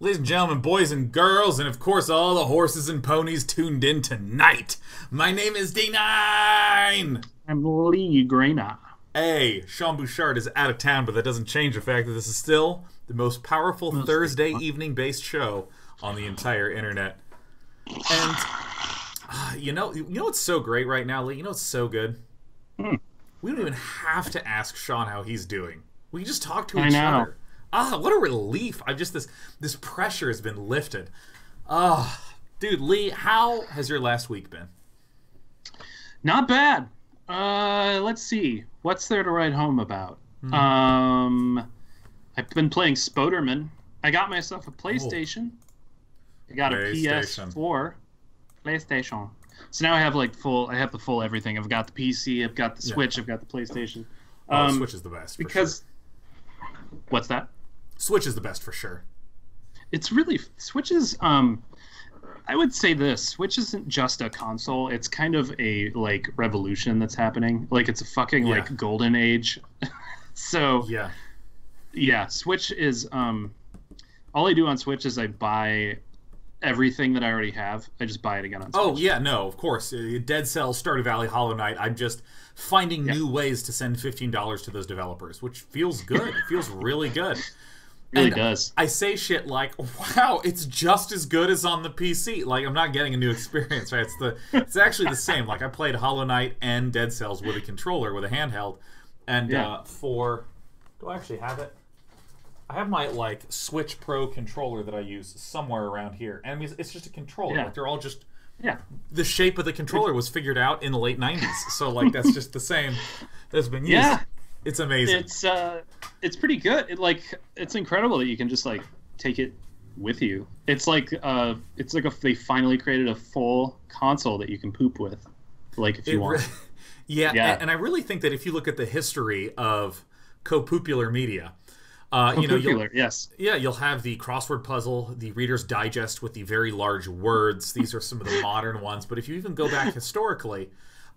Ladies and gentlemen, boys and girls, and of course all the horses and ponies tuned in tonight. My name is Day9! I'm Leigh Grainer. Hey, Sean Bouchard is out of town, but that doesn't change the fact that this is still the most powerful Most Thursday fun. evening based show on the entire internet. And uh, you know, you know what's so great right now, Leigh? You know what's so good? Hmm. We don't even have to ask Sean how he's doing. We can just talk to I each know. other. Ah, what a relief! I just this this pressure has been lifted. Ah, dude, Leigh, how has your last week been? Not bad. Uh, let's see. What's there to write home about? Hmm. Um, I've been playing Spoderman. I got myself a PlayStation. I got a PS4. PlayStation. So now I have like full. I have the full everything. I've got the PC. I've got the Yeah. Switch. I've got the PlayStation. Oh, Um, Switch is the best because sure. what's that? Switch is the best for sure. it's really Switch is um I would say this Switch isn't just a console. It's kind of a like revolution that's happening. Like it's a fucking Yeah. like golden age. so Yeah. yeah, Switch is um all I do on Switch is I buy everything that I already have. I just buy it again on Switch. Oh yeah, no, of course. Uh, Dead Cell, Stardew Valley, Hollow Knight. I'm just finding Yeah. new ways to send fifteen dollars to those developers, which feels good. it feels really good. It really and- does. I say shit like, "Wow, it's just as good as on the PC." Like I'm not getting a new experience, right? It's the it's actually the same. Like I played Hollow Knight and Dead Cells with a controller with a handheld, and Yeah. uh, for do I actually have it? I have my like Switch Pro controller that I use somewhere around here, and I mean, it's just a controller. Yeah. Like they're all just Yeah. the shape of the controller was figured out in the late 90s so like that's just the same that's been used Yeah. It's amazing It's uh it's pretty good. It like it's incredible that you can just like take it with you. It's like uh it's like if they finally created a full console that you can poop with. Like if you It want. re- yeah, Yeah. And, and i really think that if you look at the history of copopular media uh, you know you'll, yes. yeah you'll have the crossword puzzle the reader's digest with the very large words these are some of the modern ones but if you even go back historically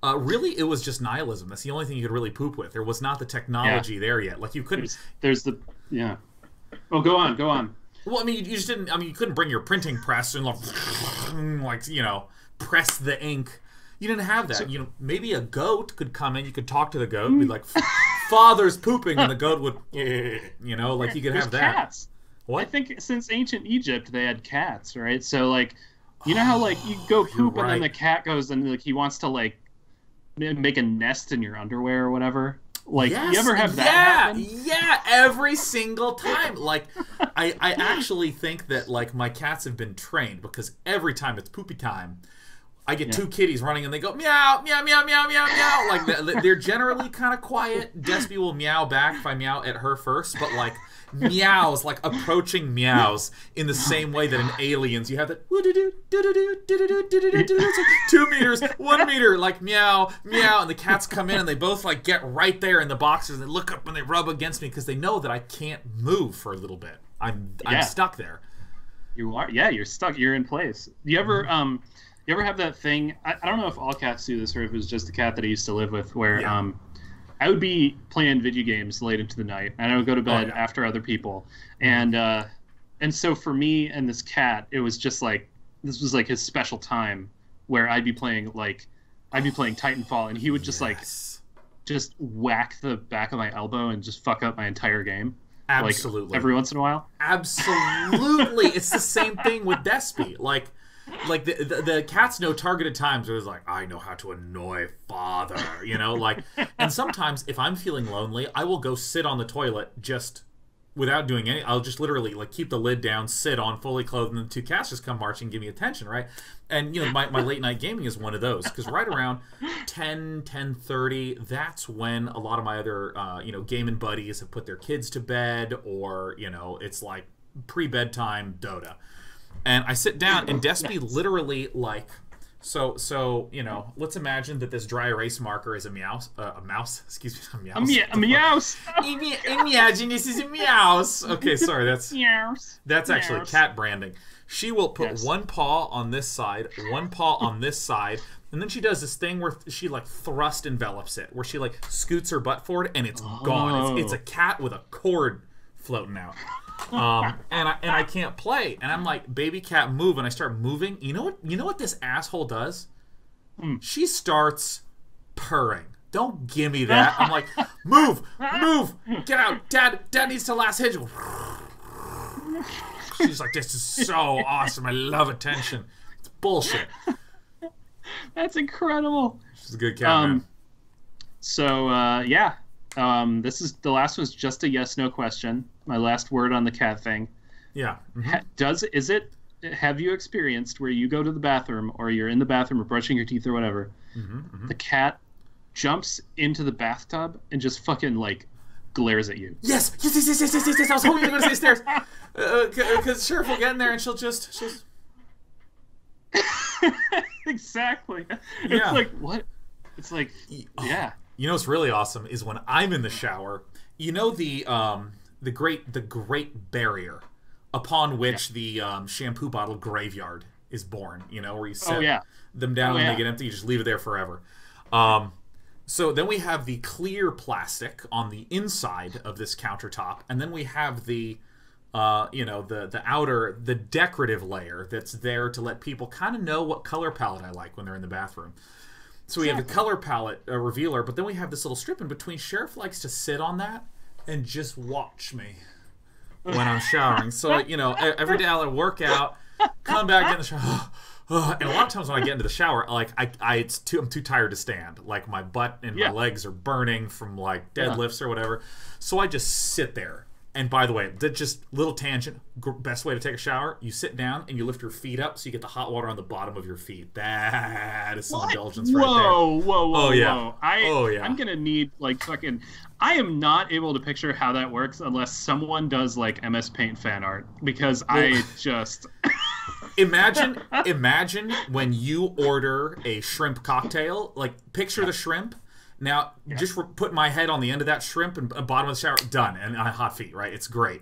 uh, really it was just nihilism that's the only thing you could really poop with there was not the technology there yet like you couldn't There's, there's the yeah. Oh, go on, go on. Well, I mean, you, you just didn't. I mean, you couldn't bring your printing press and like, like you know, press the ink. You didn't have that. you know, maybe a goat could come in. You could talk to the goat, be like, "Father's pooping," and the goat would, you know, like you could have that. cats. I think since ancient Egypt they had cats, right? So like, you know how like you go poop and then the cat goes and like he wants to like make a nest in your underwear or whatever. Like Yes, you ever have that yeah, happen? Yeah, every single time. Like, I, I actually think that like my cats have been trained because every time it's poopy time, I get two kitties running and they go meow, meow, meow, meow, meow, meow. Like they- they're generally kind of quiet. Despy will meow back if I meow at her first, but like meows, like approaching meows in the same way that in Aliens you have that two meters, one meter, like meow, meow, and the cats come in and they both like get right there in the boxes and they look up and they rub against me because they know that I can't move for a little bit. I'm I'm Yeah. stuck there. You are, yeah, you're stuck. You're in place. You ever, Mm-hmm. um, you ever have that thing? I, I don't know if all cats do this or if it was just the cat that I used to live with, where Yeah. um, I would be playing video games late into the night, and I would go to bed Oh, yeah. after other people, and uh, and so for me and this cat, it was just like this was like his special time where I'd be playing like I'd be playing Titanfall, and he would just like just whack the back of my elbow and just fuck up my entire game, absolutely like every once in a while. Absolutely, it's the same thing with Despy. Like, like the, the the cats know targeted times where it's like I know how to annoy father, you know, like. And sometimes if I'm feeling lonely, I will go sit on the toilet just without doing any. I'll just literally like keep the lid down, sit on fully clothed, and the two cats just come marching, and give me attention, right? And you know, my, my late night gaming is one of those because right around 10, 10 that's when a lot of my other uh, you know gaming buddies have put their kids to bed, or you know, it's like pre bedtime Dota. And I sit down, and Despy literally like. So, so you know, let's imagine that this dry erase marker is a mouse, uh, a mouse. Excuse me, a mouse. Meow, meows. Imi- Imagine this is a meows. Okay, sorry, that's Meows. that's actually Meows. cat branding. She will put Yes. one paw on this side, one paw on this side, and then she does this thing where she like thrust envelops it, where she like scoots her butt forward and it's gone. It's, it's a cat with a cord floating out. Um, and I and I can't play. And I'm like, baby cat, move. And I start moving. You know what? You know what this asshole does? She starts purring. Don't give me that. I'm like, move, move, get out, dad. Dad needs to last hitch. She's like, this is so awesome. I love attention. It's bullshit. That's incredible. She's a good cat, man. Um, so uh, yeah, um, this is the last one's just a yes no question. My last word on the cat thing. Yeah. mhm. Does is it? Have you experienced where you go to the bathroom or you're in the bathroom or brushing your teeth or whatever? Mm-hmm, The cat jumps into the bathtub and just fucking like glares at you. Yes, yes, yes, yes, yes, yes, yes, yes. I was hoping you were going to say stairs. Because Sheriff will get in there and she'll just, she'll, exactly. It's like what? It's like yeah. You know what's really awesome is when I'm in the shower. You know the um the great the great barrier upon which the um, shampoo bottle graveyard is born. You know where you set Oh, yeah. them down Oh, and yeah. they get empty. You just leave it there forever. Um, so then we have the clear plastic on the inside of this countertop, and then we have the uh, you know the the outer the decorative layer that's there to let people kind of know what color palette I like when they're in the bathroom. So we have the color palette uh, revealer, but then we have this little strip in between. Sheriff likes to sit on that and just watch me when I'm showering. So you know, every day I'll work out, come back in the shower, and a lot of times when I get into the shower, like I, I it's too I'm too tired to stand. Like my butt and Yeah. my legs are burning from like deadlifts or whatever. So I just sit there. And by the way, that just little tangent. Best way to take a shower: you sit down and you lift your feet up, so you get the hot water on the bottom of your feet. That is some indulgence right there. Whoa, whoa, whoa, Oh, yeah. whoa! I, Oh, yeah. I'm gonna need like fucking. I am not able to picture how that works unless someone does like MS Paint fan art because I just. imagine imagine when you order a shrimp cocktail like picture the shrimp now just re- put my head on the end of that shrimp and uh, bottom of the shower done and on hot feet right it's great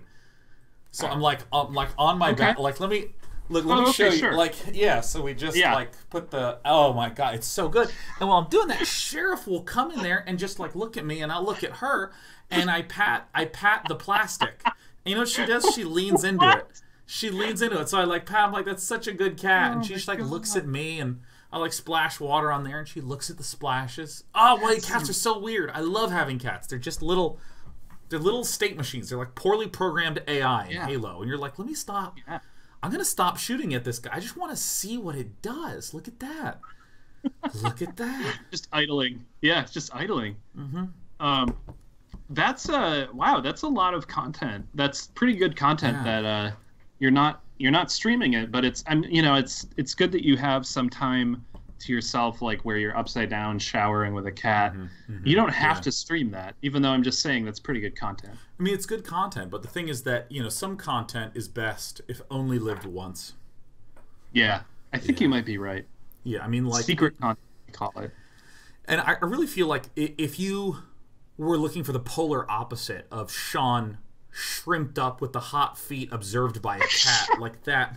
so i'm like i'm like on my Okay. back like let me look let Oh, me okay, show you sure. like yeah so we just Yeah. like put the oh my god it's so good and while i'm doing that sheriff will come in there and just like look at me and i'll look at her and i pat i pat the plastic and you know what she does she leans into it she leans into it. So I like pat. I'm like, that's such a good cat. and Oh she just like God. looks at me and I like splash water on there and she looks at the splashes. Oh, well, cats are so weird. I love having cats. They're just little, they're little state machines. They're like poorly programmed AI in Yeah. Halo. And you're like, let me stop. Yeah. I'm gonna stop shooting at this guy. I just want to see what it does. Look at that. Look at that. just idling. Yeah, it's just idling. Mm-hmm. Um, that's uh wow, that's a lot of content. That's pretty good content Yeah. that uh you're not you're not streaming it, but it's I'm you know it's it's good that you have some time to yourself like where you're upside down showering with a cat. Mm-hmm. Mm-hmm. You don't have yeah. to stream that, even though I'm just saying that's pretty good content. I mean, it's good content, but the thing is that you know some content is best if only lived once. Yeah, I think you might be right. Yeah, I mean, like Secret content, we call it. And I, I really feel like if you were looking for the polar opposite of Sean shrimped up with the hot feet observed by a cat, like that,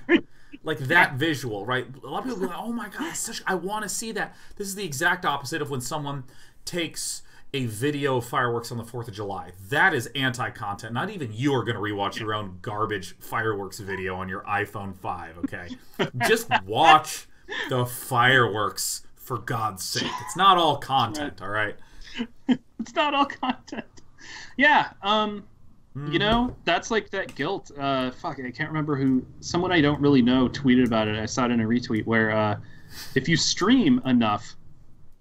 like that visual, right? A lot of people go, like, "Oh my god, such! I want to see that." This is the exact opposite of when someone takes a video of fireworks on the Fourth of July. That is anti-content. Not even you are going to rewatch your own garbage fireworks video on your iPhone Five. Okay, just watch the fireworks for God's sake. It's not all content, all right? it's not all content. Yeah, um. You know, that's like that guilt. Uh, fuck, I can't remember who. Someone I don't really know tweeted about it. I saw it in a retweet where uh, if you stream enough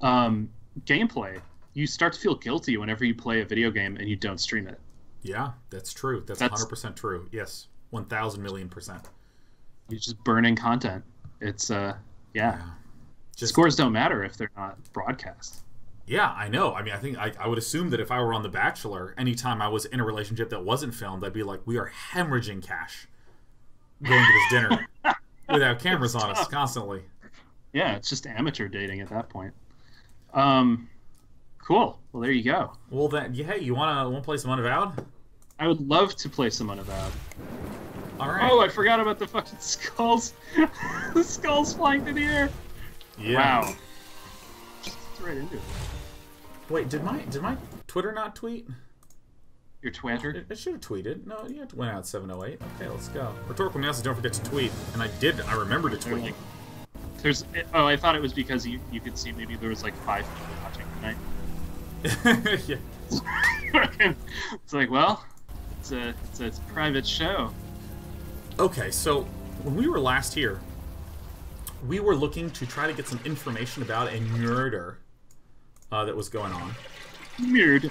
um, gameplay, you start to feel guilty whenever you play a video game and you don't stream it. Yeah, that's true. That's, That's- 100% true. Yes, 1,000 million percent. You're just burning content. It's uh, yeah. Just, Scores don't matter if they're not broadcast. Yeah, I know. I mean, I think I, I would assume that if I were on The Bachelor, anytime I was in a relationship that wasn't filmed, I'd be like, we are hemorrhaging cash going to this dinner without cameras on us constantly. Yeah, it's just amateur dating at that point. Um, cool. Well, there you go. Well, then, yeah, hey, you wanna want to play some Unavowed? I would love to play some Unavowed. All right. Oh, I forgot about the fucking skulls. the skulls flying through the air. yeah. Wow. Just right into it. Wait, did my did my Twitter not tweet? Your Twitter? It, it should have tweeted. No, yeah, it went out 708. Okay, let's go. Rhetorical message, don't forget to tweet. And I did. I remember to tweet. There's oh, I thought it was because you you could see maybe there was like five people watching tonight. yeah. it's like, well, it's a it's a private show. Okay, so when we were last here, we were looking to try to get some information about a murder uh, that was going on. Weird.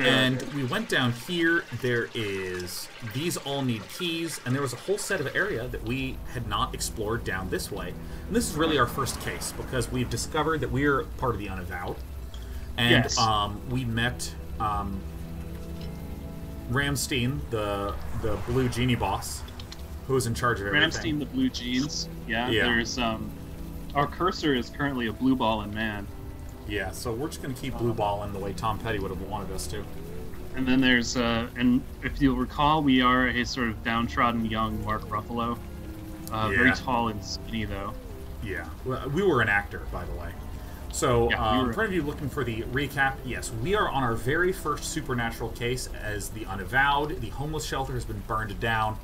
And we went down here. There is these all need keys, and there was a whole set of area that we had not explored down this way. And this is really our first case because we've discovered that we're part of the unavowed, and Yes. um, we met um, Ramstein, the the blue genie boss, who was in charge of everything. Ramstein the blue jeans. Yeah, Yeah. There's um, our cursor is currently a blue ball and man, Yeah, so we're just gonna keep blue balling the way Tom Petty would have wanted us to. and then there's uh, and if you'll recall, we are a sort of downtrodden young Mark Ruffalo. Uh, Very tall and skinny though. Yeah, Well, we were an actor, by the way. So, Yeah, we um, were- for any of you looking for the recap, yes, we are on our very first supernatural case as the unavowed. The homeless shelter has been burned down,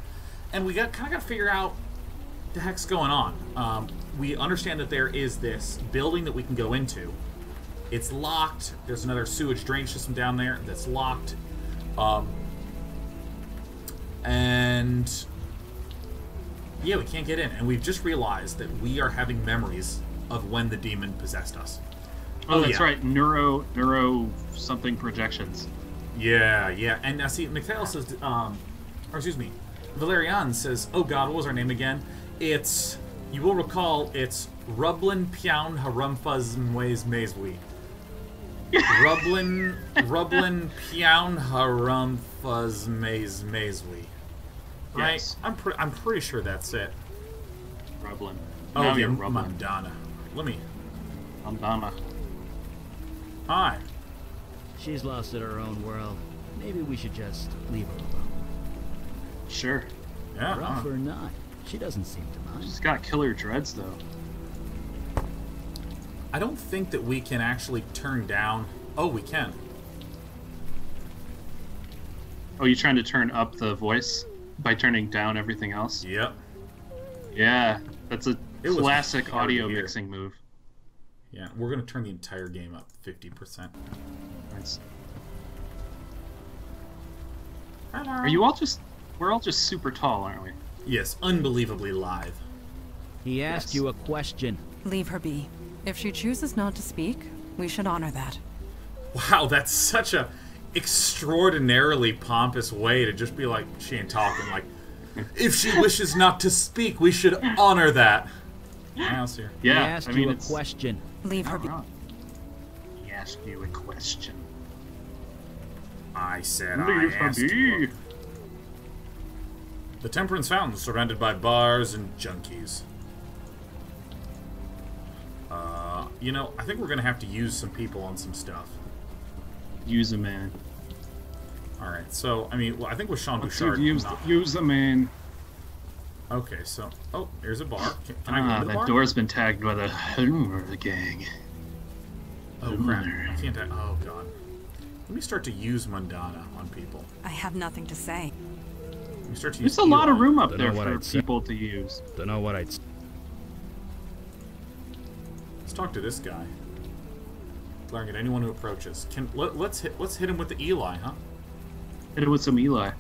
and we got kind of got to figure out the heck's going on. Um, we understand that there is this building that we can go into. It's locked. There's another sewage drainage system down there that's locked. Um, and yeah, we can't get in, and we've just realized that we are having memories of when the demon possessed us. Oh, Oh, that's yeah. right. Neuro neuro something projections. Yeah, yeah, and now see, McPhail says, um, or excuse me, Valerian says, "Oh God, what was our name again? It's you will recall it's Rublin Piaun Harumfaz Mways Mazwi. Rublin Rublin Piaun Harumfaz Maze Mazwi. Right? Yes. I'm pre- I'm pretty sure that's it. Rublin. Oh, now yeah, Rublin. Mandana. Let me. Mandana. Hi. She's lost in her own world. Maybe we should just leave her alone. Sure. Yeah. Rough uh, or not, she doesn't seem to mind. She's got killer dreads though. I don't think that we can actually turn down. Oh, we can. Oh, you're trying to turn up the voice by turning down everything else? Yep. Yeah, that's a It classic audio hear. mixing move. Yeah, we're gonna turn the entire game up 50%. Nice. Are you all just? We're all just super tall, aren't we? Yes, unbelievably live. He asked Yes. you a question. Leave her be. If she chooses not to speak, we should honor that. Wow, that's such a extraordinarily pompous way to just be like, she ain't talking. Like, if she wishes not to speak, we should honor that. Yeah, I'll see her. he asked I mean you a it's question. Leave her not be. wrong. He asked you a question. I said Leave I her asked be. you. The Temperance Fountain, surrounded by bars and junkies. Uh, you know, I think we're gonna have to use some people on some stuff. Use a man. All right, so I mean, well, I think with Sean Let's Bouchard. use not- use a man. Okay, so oh, here's a bar. Can, can I go Ah, the that bar? door's been tagged by the Homer gang. Oh crap! I can't. Oh god. Let me start to use Mandana on people. I have nothing to say. Let me start to use. There's a lot of room up there what for I'd say. people to use. Don't know what I'd. Let's talk to this guy. Target anyone who approaches. Can let, let's hit let's hit him with the Eli, huh? Hit him with some Eli.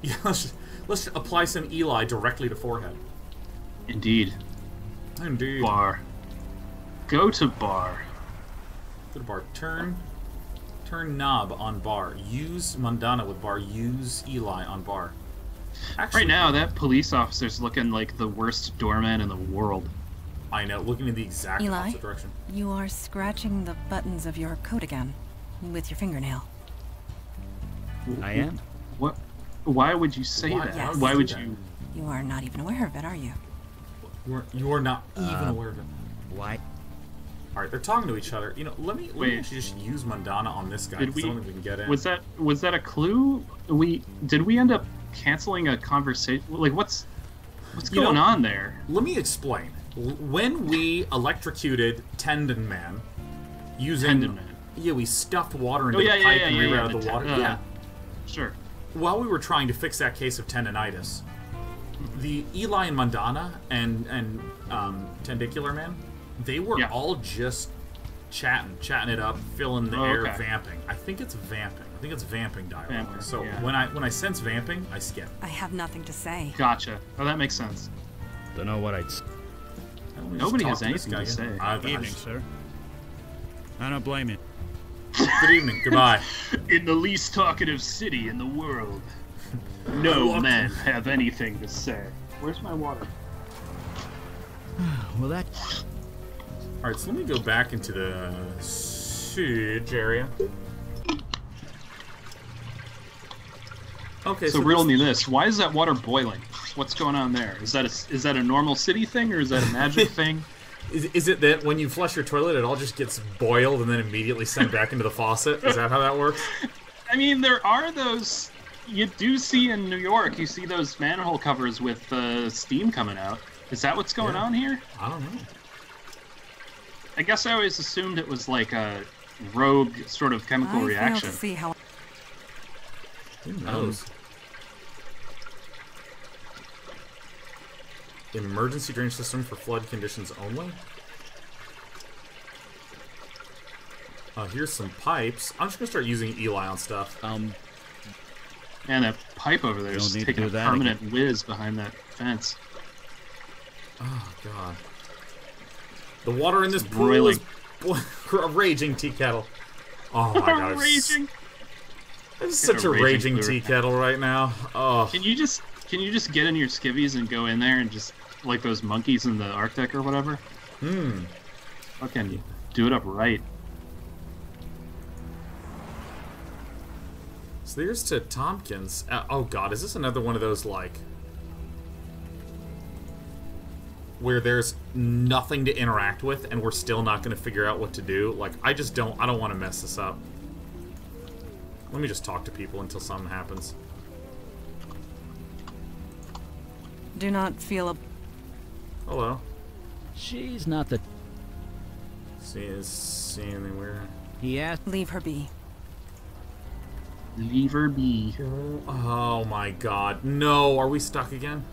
Yeah, let's let's apply some Eli directly to forehead. Indeed. Indeed. Bar. Go to bar. Go to bar. Turn. Turn knob on bar. Use Mandana with bar. Use Eli on bar. Actually, Right now, that police officer's looking like the worst doorman in the world. I know. Looking in the exact Eli? opposite direction. You are scratching the buttons of your coat again with your fingernail. I am. What? Why would you say Why- that? Yes. Why would you? You are not even aware of it, are you? You're, you're not even Uh, aware of it. Why? All right, they're talking to each other. You know, let me let me Wait. just use Mandana on this guy Did 'cause we? I don't we can get in. Was that was that a clue? We did we end up canceling a conversation? Like what's what's You going know- on there? Let me explain. L- When we electrocuted Tendon Man using Tendon Man. yeah, we stuffed water into Oh, yeah, the yeah, pipe yeah, and yeah, rerouted yeah, the the water. uh, yeah, Sure. while we were trying to fix that case of tendonitis, the Eli and Mandana and and um, Tendicular Man, they were Yeah. all just chatting, chatting it up, filling the Oh, air, okay. vamping. I think it's vamping. I think it's vamping dialogue. Vamping, so yeah. when I when I sense vamping, I skip. I have nothing to say. Gotcha. Oh, that makes sense. Don't know what I'd. Nobody has anything guy to say. I- I Evening, just- sir. I don't blame you. Good evening. Goodbye. In the least talkative city in the world, no men have anything to say. Where's my water? Well, that. All right, so let me go back into the siege area. Okay, So so, riddle this- me this: Why is that water boiling? What's going on there? Is that a, is that a normal city thing or is that a magic thing? Is, is it that when you flush your toilet, it all just gets boiled and then immediately sent back into the faucet? Is that how that works? I mean, there are those you do see in New York. You see those manhole covers with uh, steam coming out. Is that what's going Yeah. on here? I don't know. I guess I always assumed it was like a rogue sort of chemical I fail reaction. to see how Who knows? Emergency drainage system for flood conditions only. Uh, here's some pipes. I'm just gonna start using Eli on stuff. Um, And that pipe over there is Don't need to taking a that permanent whiz behind that fence. Oh god. The water in this It's pool boiling. is bo- a raging tea kettle. Oh my god. it's- Raging. It's Like such a a raging raging tea kettle right now. Oh. Can you just can you just get in your skivvies and go in there and just like those monkeys in the Arctic or whatever? Hmm. Fucking do it up right. So there's to Tompkins. Uh, oh god, is this another one of those like where there's nothing to interact with and we're still not going to figure out what to do? Like I just don't I don't want to mess this up. Let me just talk to people until something happens. Do not feel a oh, Hello. she's not the. See is see anything weird? He asked. leave her be. Leave her be. Oh my god. No, are we stuck again?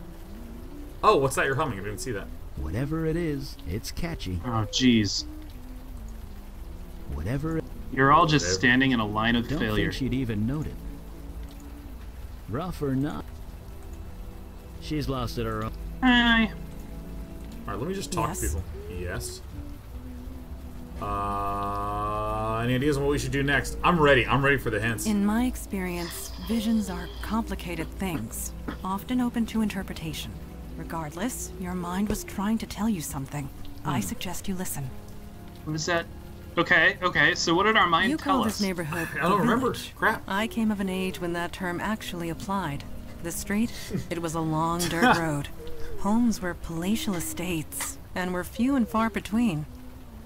Oh, what's that you're humming? I didn't see that. Whatever it is, it's catchy. Oh jeez. Whatever. It, You're all just Whatever. standing in a line of don't failure. think she'd even note it. Rough or not, she's lost it her own. Hi. Alright, let me just talk Yes? to people. Yes. Uh, any ideas on what we should do next? I'm ready. I'm ready for the hints. In my experience, visions are complicated things, often open to interpretation. Regardless, your mind was trying to tell you something. I suggest you listen. What is that? Okay, okay. So what did our mind You tell call us? this neighborhood I don't the remember. village. Crap. I came of an age when that term actually applied. The street, it was a long dirt road. Homes were palatial estates and were few and far between.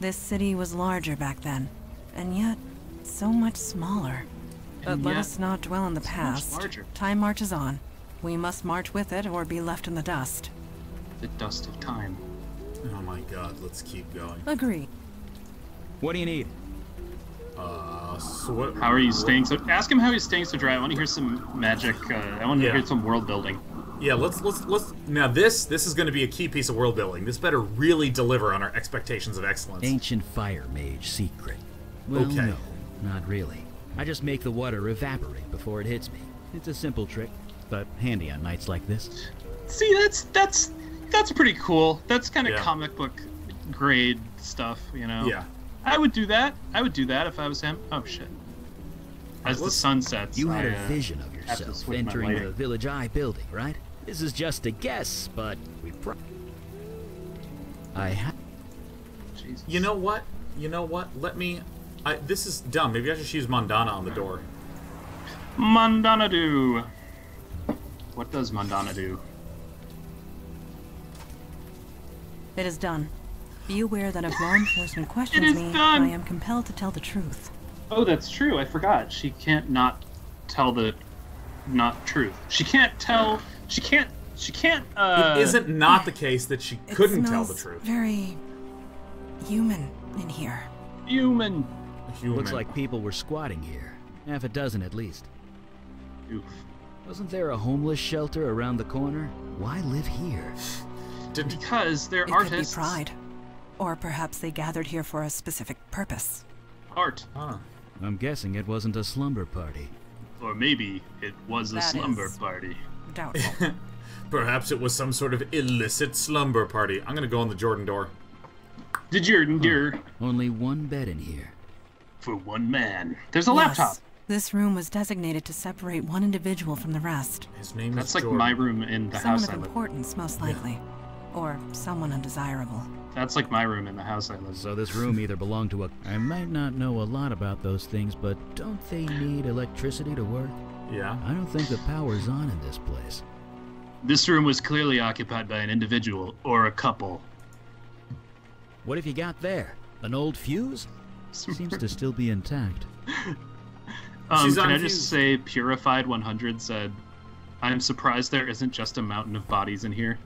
This city was larger back then, and yet so much smaller. But let us not dwell on the past. Time marches on. We must march with it or be left in the dust. The dust of time. Oh my god, let's keep going. Agree. What do you need? Uh, so? How are you staying so? Ask him how he's staying so dry. I want to hear some magic. Uh, I want to Yeah. hear some world building. Yeah, let's let's let's. Now this this is going to be a key piece of world building. This better really deliver on our expectations of excellence. Ancient fire mage secret. Well, Okay. no, not really. I just make the water evaporate before it hits me. It's a simple trick, but handy on nights like this. See, that's that's that's pretty cool. That's kind of Yeah. comic book grade stuff, you know. Yeah. I would do that. I would do that if I was him. Oh shit. As the sun sets, You had I, a uh, vision of yourself entering the. Village Eye building, right? This is just a guess, but we pro- I ha- Jesus. You know what? You know what? Let me. I, this is dumb. Maybe I should use Mandana on the door. Mandana do. What does Mandana do? It is done. Be aware that if law enforcement questions me, done. I am compelled to tell the truth. Oh, that's true. I forgot. She can't not tell the not truth. She can't tell. She can't. She can't. Uh, it isn't not the case that she couldn't tell the smells truth. Very human in here. human? Human. looks like people were squatting here. Half a dozen at least. Oof. Wasn't there a homeless shelter around the corner? Why live here? Did, Because they're It artists. could be pride. Or perhaps they gathered here for a specific purpose. Art. huh. I'm guessing it wasn't a slumber party. Or maybe it was a slumber is- party. Doubtful. Perhaps it was some sort of illicit slumber party. I'm gonna go on the Jordan door. Did your dear Only one bed in here. for one man? There's a Yes, laptop. This room was designated to separate one individual from the rest. His name That's is like Jordan. my room in the Someone house of importance, most likely. Or someone undesirable. That's like my room in the house I live. In. So this room either belonged to a. I might not know a lot about those things, but don't they need electricity to work? Yeah. I don't think the power's on in this place. This room was clearly occupied by an individual or a couple. What have you got there? An old fuse? Seems to still be intact. Um, can I unfused. just say, Purified 100 said, "I'm surprised there isn't just a mountain of bodies in here."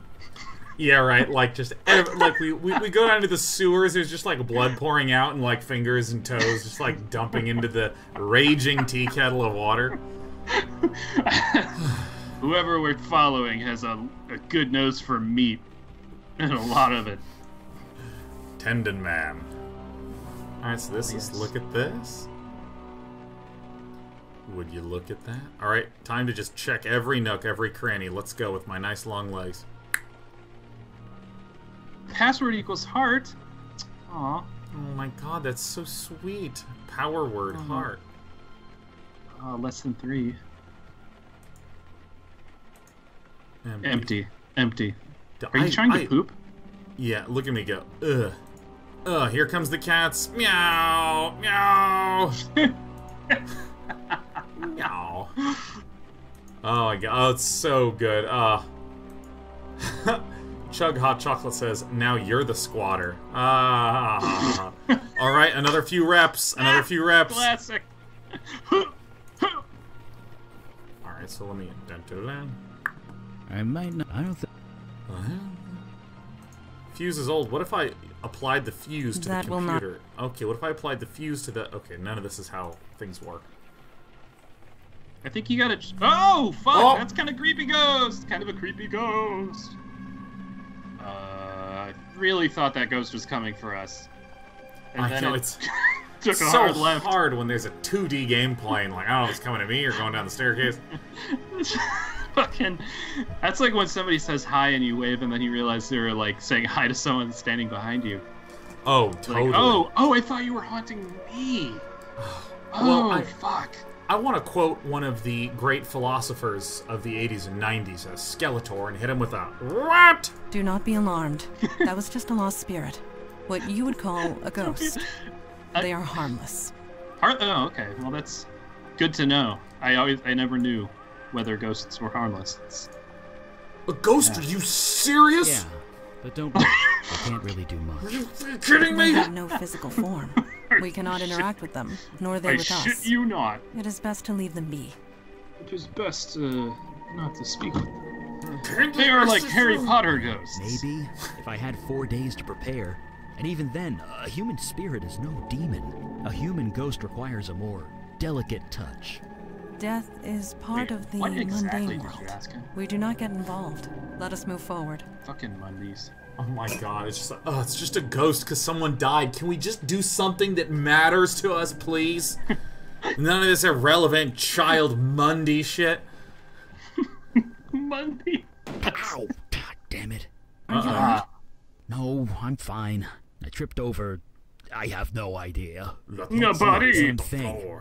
Yeah, right. Like just ev- like we, we we go down to the sewers. There's just like blood pouring out and like fingers and toes just like dumping into the raging tea kettle of water. Whoever we're following has a, a good nose for meat, and a lot of it. Tendon man. All right, so this is look at this. Would you look at that? All right, time to just check every nook, every cranny. Let's go with my nice long legs. Password equals heart. Aw. Oh my god, that's so sweet. Power word Uh-huh. heart. Uh, less than three. Empty. Empty. Empty. Are you I- trying to I- poop? Yeah, look at me go. Ugh. Ugh, here comes the cats. Meow. Meow. Meow. Oh my god. Oh, it's so good. Uh Chug Hot Chocolate says, now you're the squatter. Ah. Alright, another few reps. Another few reps. Classic. Alright, so let me. I might not. I don't think. Fuse is old. What if I applied the fuse to That the will not- computer? Okay, what if I applied the fuse to the Okay, none of this is how things work. I think you gotta. ch- Oh fuck! Oh. That's kind of creepy ghost. Kind of a creepy ghost. Really thought that ghost was coming for us. And I then know it it's took a so hard left. hard when there's a 2D game playing. Like, I don't know if it's coming at me or going down the staircase. Fucking. That's like when somebody says hi and you wave, and then you realize they're like saying hi to someone standing behind you. Oh, Like, totally. oh, oh, I thought you were haunting me. Oh, Well, I- oh, fuck. I want to quote one of the great philosophers of the 80s and 90s as uh, Skeletor and hit him with a what? Do not be alarmed. That was just a lost spirit. What you would call a ghost. They are harmless. Har- oh, okay. Well, that's good to know. I always, I never knew whether ghosts were harmless. It's- A ghost? Are you serious? Yeah, but don't. worry, I can't really do much. Are you kidding They me? have no physical form. We cannot interact with them, nor they I with shit us. you not. It is best to leave them be. It is best uh, not to speak with Can't They are like Harry Potter ghosts. Maybe if I had four days to prepare. And even then, a human spirit is no demon. A human ghost requires a more delicate touch. Death is part Wait, of the exactly mundane world. We do not get involved. Let us move forward. Fucking Mondays. Oh my god, it's just like, oh, it's just a ghost because someone died. Can we just do something that matters to us, please? None of this irrelevant child Mundy shit. Monday. Ow! God damn it. Are you Uh-uh. No, I'm fine. I tripped over. I have no idea. Let No, me buddy. see Same the thing.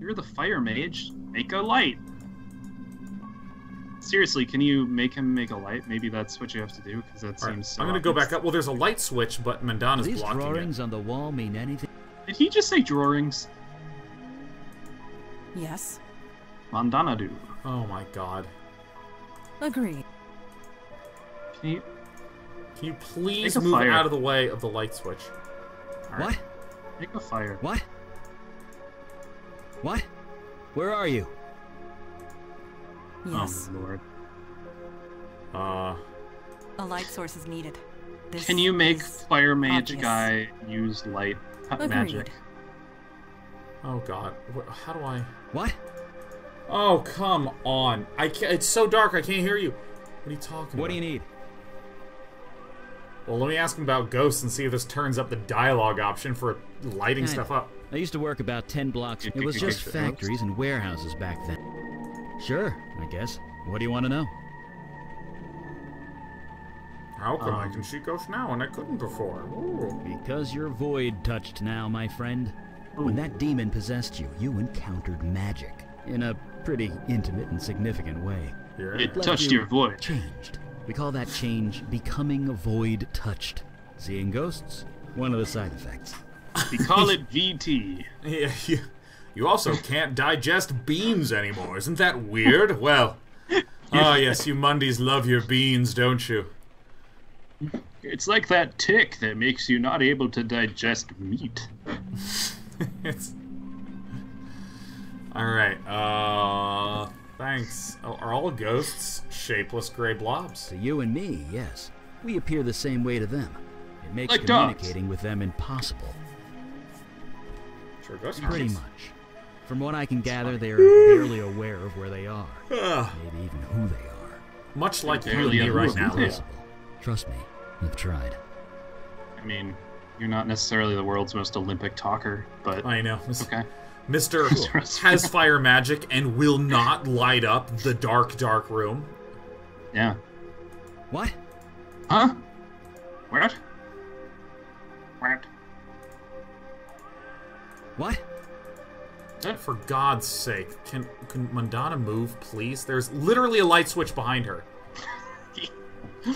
Floor. You're the fire mage. Make a light. Seriously, can you make him make a light? Maybe that's what you have to do, because that All right, seems so I'm gonna go back up. Well, there's a light switch, but Mandana's These blocking drawings it. on the wall mean anything? Did he just say drawings? Yes. Mandana do. Oh my god. Agreed. Can you... Can you please move fire. out of the way of the light switch? All right. What? Make a fire. What? What? Where are you? Yes. Oh, Lord. Uh, A light source is needed. This Can you make fire mage obvious. guy use light Agreed. magic? oh god. How do I? What? Oh, come on. I can't, it's so dark, I can't hear you. What are you talking What about? do you need? Well, let me ask him about ghosts and see if this turns up the dialogue option for lighting Kinda. stuff up. I used to work about 10 blocks. It was just factories and warehouses back then. Sure, I guess. What do you want to know? How come I Um, can see ghosts now and I couldn't before? Ooh. Because you're void touched now, my friend. When that demon possessed you, you encountered magic. In a pretty intimate and significant way. Yeah. It Left touched you your void. Changed. We call that change becoming void touched. Seeing ghosts? One of the side effects. We call it VT. Yeah, you, you also can't digest beans anymore. Isn't that weird? Well, oh yes, you Mundies love your beans, don't you? It's like that tick that makes you not able to digest meat. It's... All right. Uh, thanks. Oh, are all ghosts shapeless gray blobs? To you and me, yes. We appear the same way to them. It makes Like dogs. communicating with them impossible. Sure, ghosts. Pretty much. From what I can gather, they are barely aware of where they are. Maybe even who they are. much like you and barely me know right now. they Trust me, I've tried. I mean, you're not necessarily the world's most Olympic talker, but I know. okay. Mister has fire magic and will not light up the dark, dark room. Yeah. What? Huh? What? What? What? For God's sake, can can Mandana move, please? There's literally a light switch behind her.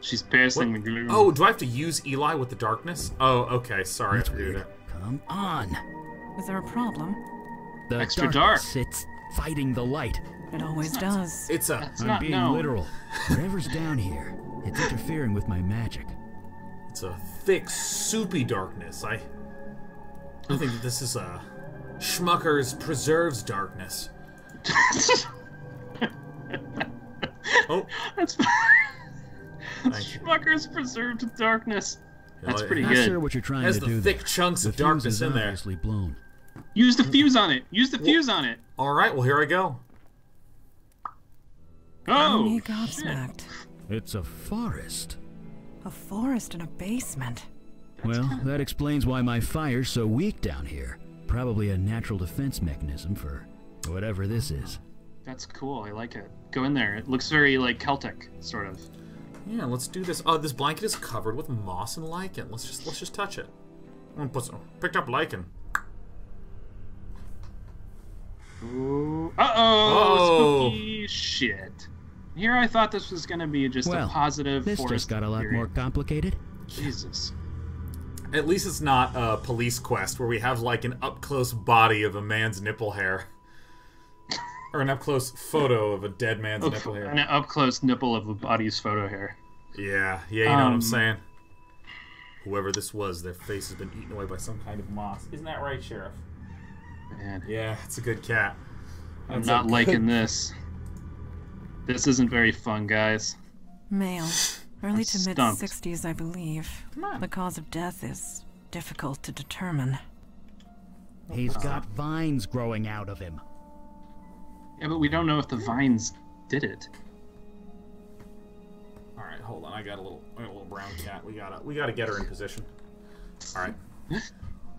She's passing What? the glue. Oh, do I have to use Eli with the darkness? Oh, okay. Sorry, That's I have to weird. Come on. Is there a problem? The Extra darkness, It's fighting the light. It always does. It's a It's I'm not being no. literal. Whatever's down here, it's interfering with my magic. it's a thick, soupy darkness. I I think that this is a Schmucker's preserves darkness. Oh, That's thank. Schmucker's preserved darkness. That's Well, it pretty Not good. sure what you're trying Has to the do. thick there. chunks the of fuse darkness is in there. obviously blown. Use the fuse on it. Use the fuse on it. All right, well here I go. Oh, Me shit. gobsmacked. It's a forest. A forest in a basement. Well, that explains why my fire's so weak down here. Probably a natural defense mechanism for whatever this is. That's cool. I like it. Go in there. It looks very like Celtic, sort of. Yeah, let's do this. Oh, this blanket is covered with moss and lichen. Let's just let's just touch it. I'm gonna put some, picked up lichen. Ooh. Uh oh. Spooky shit. Here I thought this was gonna be just Well, a positive This forest just got a lot experience. more complicated. Jesus. At least it's not a police quest where we have like an up close body of a man's nipple hair. or an up close photo of a dead man's nipple hair. An up close nipple of a body's photo hair. Yeah, yeah, you know what I'm Um, saying? Whoever this was, their face has been eaten away by some kind of moss. Isn't that right, Sheriff? Man, Yeah, it's a good cat. I'm not liking good- this. This isn't very fun, guys. Male. Early to mid 60s, I believe. Come on. The cause of death is difficult to determine. He's got vines growing out of him. Yeah, but we don't know if the vines did it. All right, hold on. I got a little, I got a little brown cat. We gotta, we gotta get her in position. All right.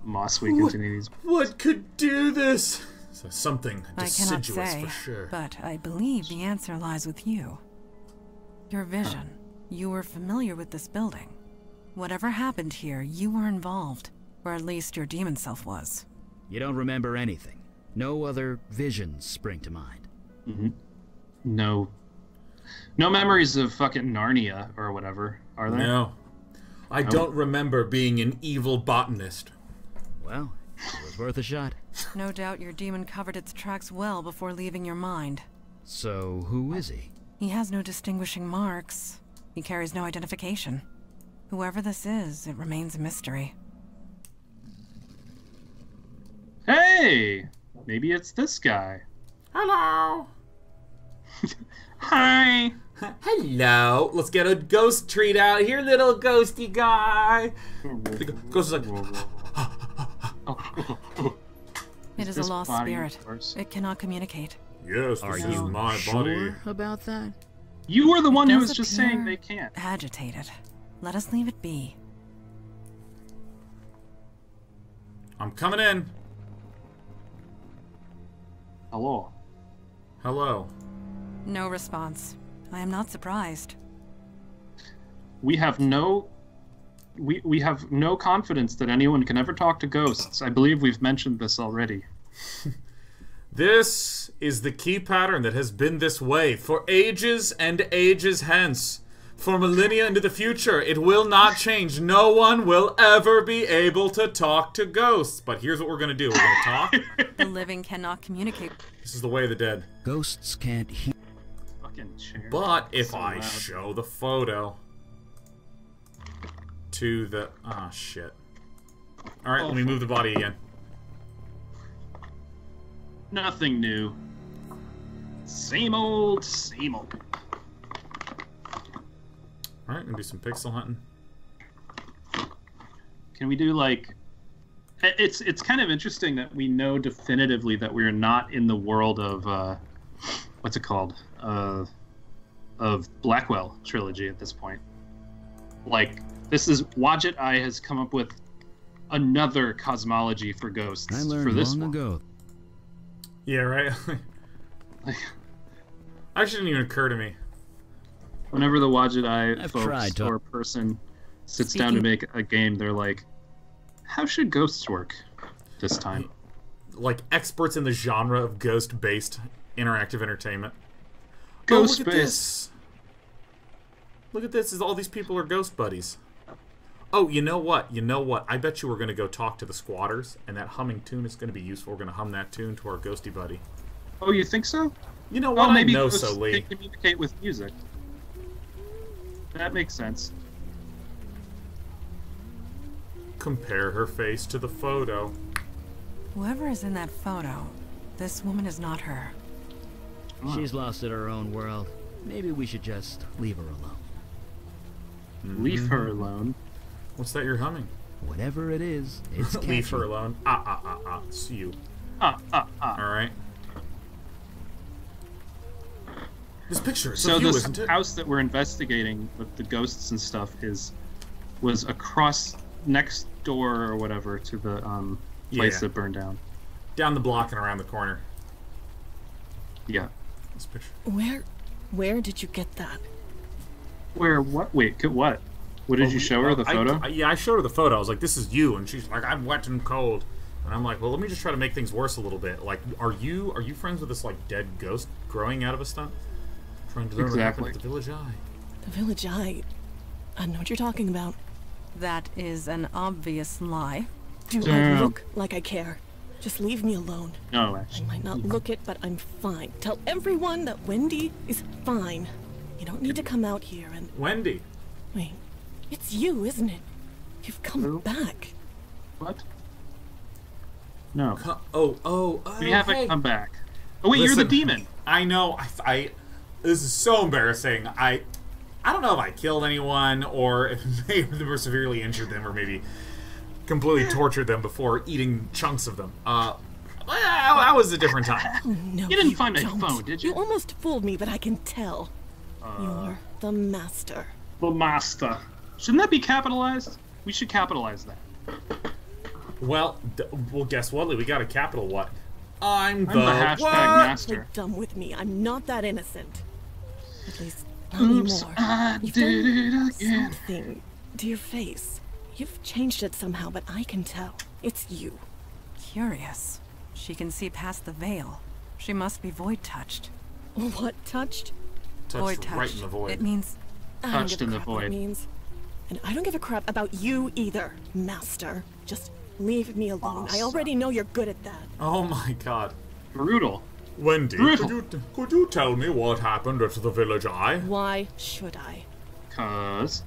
Moss we continues. What could do this? So something I cannot say, for sure. but I believe the answer lies with you. Your vision. You were familiar with this building. Whatever happened here, you were involved. Or at least your demon self was. You don't remember anything. No other visions spring to mind. Mm-hmm. No. No memories of fucking Narnia or whatever, are there? No, I don't remember being an evil botanist. Well, it was worth a shot. No doubt your demon covered its tracks well before leaving your mind. So, who is he? He has no distinguishing marks. He carries no identification. Whoever this is, it remains a mystery. Hey! Maybe it's this guy. Hello. Hi! Hello. Let's get a ghost treat out here, little ghosty guy. The ghost is like, It is a lost body spirit. yours? It cannot communicate. Yes, Are this is you my sure body. about that? You were the one who was just saying they can't. Agitated. Let us leave it be. I'm coming in. Hello. Hello. No response. I am not surprised. We have no. We, we have no confidence that anyone can ever talk to ghosts. I believe we've mentioned this already. This is the key pattern that has been this way for ages and ages hence. For millennia into the future, it will not change. No one will ever be able to talk to ghosts. But here's what we're gonna do: we're gonna talk. The living cannot communicate. this is the way of the dead. Ghosts can't hear. Fucking chair. But if So I loud. show the photo to the ah shit. All right, let me move the body again. Nothing new. Same old, same old. All right, gonna do some pixel hunting. Can we do like? It's it's kind of interesting that we know definitively that we're not in the world of uh, what's it called? Uh, of Blackwell trilogy at this point. Like this is Wadjet Eye has come up with another cosmology for ghosts I for this long one. ago. Yeah, right. Actually, didn't even occur to me. Whenever the Wadjet Eye I've folks to- or person sits down to make a game, they're like, "How should ghosts work this time?" Like experts in the genre of ghost-based interactive entertainment. Ghost oh, look at this. Look at this. Is all these people are ghost buddies. Oh, you know what? You know what? I bet you we're gonna go talk to the squatters, and that humming tune is gonna be useful. We're gonna hum that tune to our ghosty buddy. Oh, you think so? You know oh, what? Well, maybe I know so, Leigh. can communicate with music. That makes sense. Compare her face to the photo. Whoever is in that photo, this woman is not her. She's lost in her own world. Maybe we should just leave her alone. Leave her alone. What's that you're humming? Whatever it is, it's Leave her alone. Ah ah ah ah. It's you. Ah, ah, ah. All right. This picture is So of this isn't it? house that we're investigating with the ghosts and stuff is was across next door or whatever to the um, place Yeah. that burned down. Down the block and around the corner. Yeah. This picture. Where, where did you get that? Where? What? Wait. c- What? What did you show her? The photo? I, yeah, I showed her the photo. I was like, "This is you," and she's like, "I'm wet and cold." And I'm like, "Well, let me just try to make things worse a little bit. Like, are you are you friends with this like dead ghost growing out of a stump? Trying to learn what happened Exactly. at the village eye." The village eye. I know what you're talking about. That is an obvious lie. Do I look like I care? Just leave me alone. no, I might not look it, but I'm fine. Tell everyone that Wendy is fine. You don't need to come out here and Wendy. wait. It's you, isn't it? You've come Who? back. What? No. Co- Oh, oh, oh. We haven't hey. come back. Oh wait, you're the demon. I know. I, I. This is so embarrassing. I. I don't know if I killed anyone or if maybe they were severely injured them or maybe completely tortured them before eating chunks of them. Uh, well, that was a different time. No, You didn't find my don't. phone, did you? You almost fooled me, but I can tell. You're the master. The master. Shouldn't that be capitalized? We should capitalize that. Well, d- well, guess what? Leigh? We got a capital what? I'm the, I'm the hashtag what? master. Play dumb with me. I'm not that innocent. At least not Oops, anymore. I You've did done it again. Something to your face. You've changed it somehow, but I can tell. It's you. Curious. She can see past the veil. She must be void touched. What touched? void Touched touched. right in the void. It means Touched in the crap what it means. And I don't give a crap about you either, master. Just leave me alone. I already know you're good at that. Oh my god. Brutal. Wendy, Brutal. could you, could you tell me what happened at the village eye? Why should I? Cause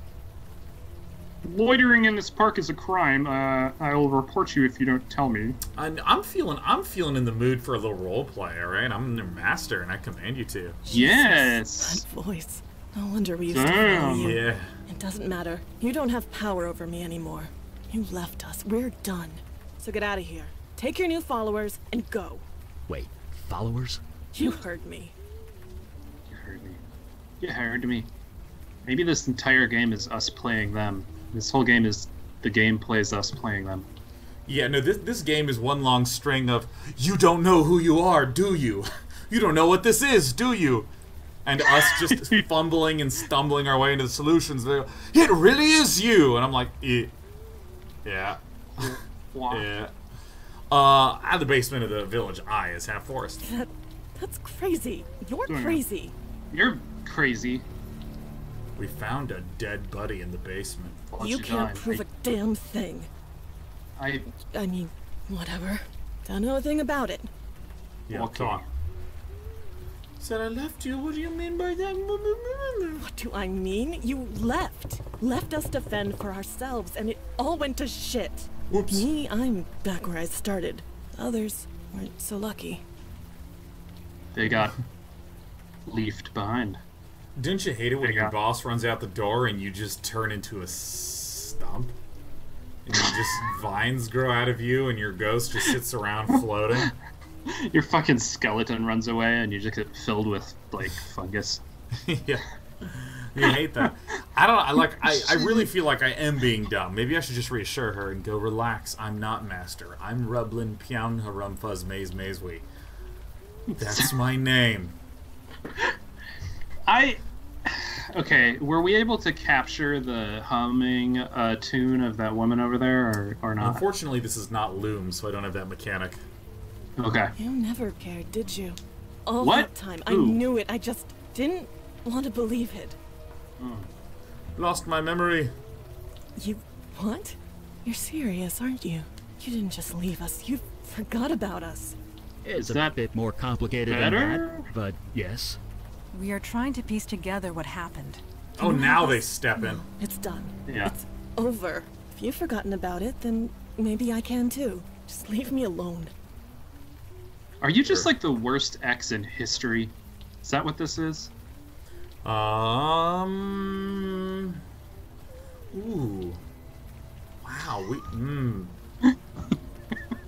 loitering in this park is a crime. Uh, I will report you if you don't tell me. I'm, I'm feeling I'm feeling in the mood for a little role play, alright? I'm the master and I command you to. Yes. That voice. No wonder we used to Damn. follow you. Yeah. It doesn't matter. You don't have power over me anymore. You left us. We're done. So get out of here. take your new followers and go. Wait, followers? You heard me. You heard me. You heard me. Maybe this entire game is us playing them. This whole game is the game plays us playing them. Yeah, no, this this game is one long string of you don't know who you are, do you? You don't know what this is, do you? And us just fumbling and stumbling our way into the solutions. They go, it really is you, and I'm like, eh, yeah, yeah. Uh, out of the basement of the village, I is half forest. That, that's crazy. You're Yeah. crazy. You're crazy. We found a dead buddy in the basement. Why you can't die? prove a damn thing. I, I mean, whatever. Don't know a thing about it. Yeah, Okay. talk. Said I left you. What do you mean by that? What do I mean? You left. Left us to fend for ourselves, and it all went to shit. Whoops. Me, I'm back where I started. Others weren't so lucky. they got leafed behind. Didn't you hate it when Yeah. your boss runs out the door and you just turn into a stump? And you just vines grow out of you and your ghost just sits around floating? Your fucking skeleton runs away and you just get filled with like fungus. yeah. You hate that. I don't I like I, I really feel like I am being dumb. Maybe I should just reassure her and go relax. I'm not master. I'm Rublin Pian Harumfuzz Maze Mazewee. That's my name. I okay. Were we able to capture the humming uh, tune of that woman over there, or or not? Unfortunately this is not Loom, so I don't have that mechanic. Okay. You never cared, did you? All What? that time. I knew it. I just didn't want to believe it. Hmm. Lost my memory. You. What? You're serious, aren't you? You didn't just leave us. You forgot about us. Is It's a bit more complicated better? than that, but yes. We are trying to piece together what happened. Oh you now they step in. It's done. Yeah. It's over. If you've forgotten about it, then maybe I can too. Just leave me alone. Are you just Sure. like the worst ex in history? Is that what this is? Um. Ooh. Wow. We. Mm.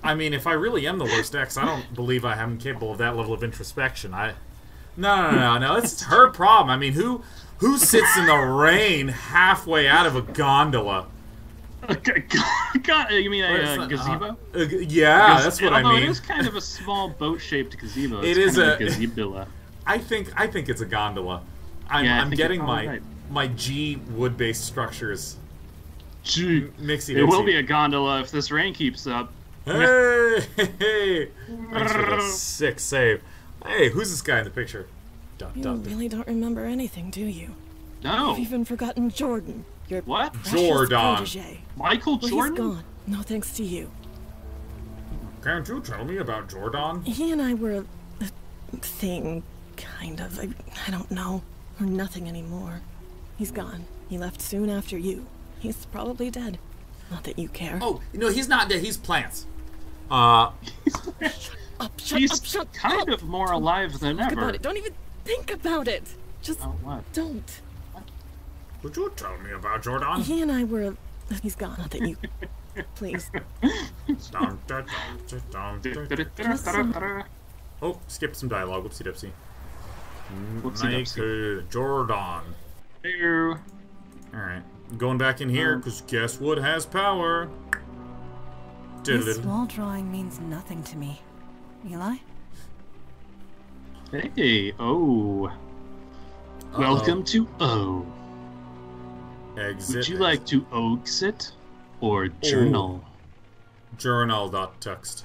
I mean, if I really am the worst ex, I don't believe I am capable of that level of introspection. I. No, no, no, no. It's her problem. I mean, who who sits in the rain halfway out of a gondola? God, you mean Or a uh, gazebo? uh, yeah, Gaz- that's what I mean. It is kind of a small boat-shaped gazebo. It It's is kind of a- gazebo. I think I think it's a gondola. I'm, Yeah, I I'm getting my right. my G wood based structures Gee, mixy. it will be a gondola if this rain keeps up. Hey, hey, thanks sick save. Hey, who's this guy in the picture? Dun, You dun, dun. really don't remember anything, do you? No, You've even forgotten Jordan, your what? Jordan. protege. Michael Well, Jordan? he's gone. No thanks to you. Can't you tell me about Jordan? He and I were a, a thing, kind of. I, I don't know. We're nothing anymore. He's gone. He left soon after you. He's probably dead. Not that you care. Oh, no, he's not dead. He's plants. Uh, up, shut He's up, shut kind up. of more alive than Think ever. about it. Don't even think about it. Just Oh, what? don't. Would you tell me about Jordan? He and I were. He's gone. Not that you. Please. Oh, skip some dialogue. Whoopsie dipsy. Whoopsie-dipsy. Jordan. Ew. Alright. Going back in here, Um, because guess what has power? This Diddle-diddle. wall drawing means nothing to me. Eli? Hey, oh. Welcome to O. Exit. Would you like to exit or journal? Journal.text.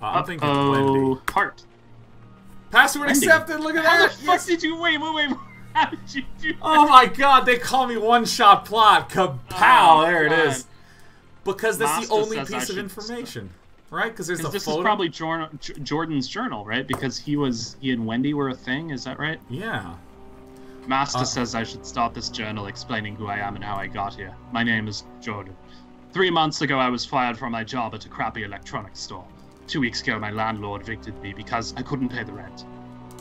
Uh, I'm thinking it's Oh, Wendy. heart. Password Wendy. accepted. Look at How the that. fuck Yes. did you wait? Wait, wait. How did you do? Oh my god, they call me one shot plot. Kapow! Oh, there it God. is. Because that's the only piece of information, right? Because there's the This photo. is probably Jordan's journal, right? Because he was he and Wendy were a thing. Is that right? Yeah. Master Uh, says I should start this journal explaining who I am and how I got here. My name is Jordan. Three months ago, I was fired from my job at a crappy electronics store. Two weeks ago, my landlord evicted me because I couldn't pay the rent.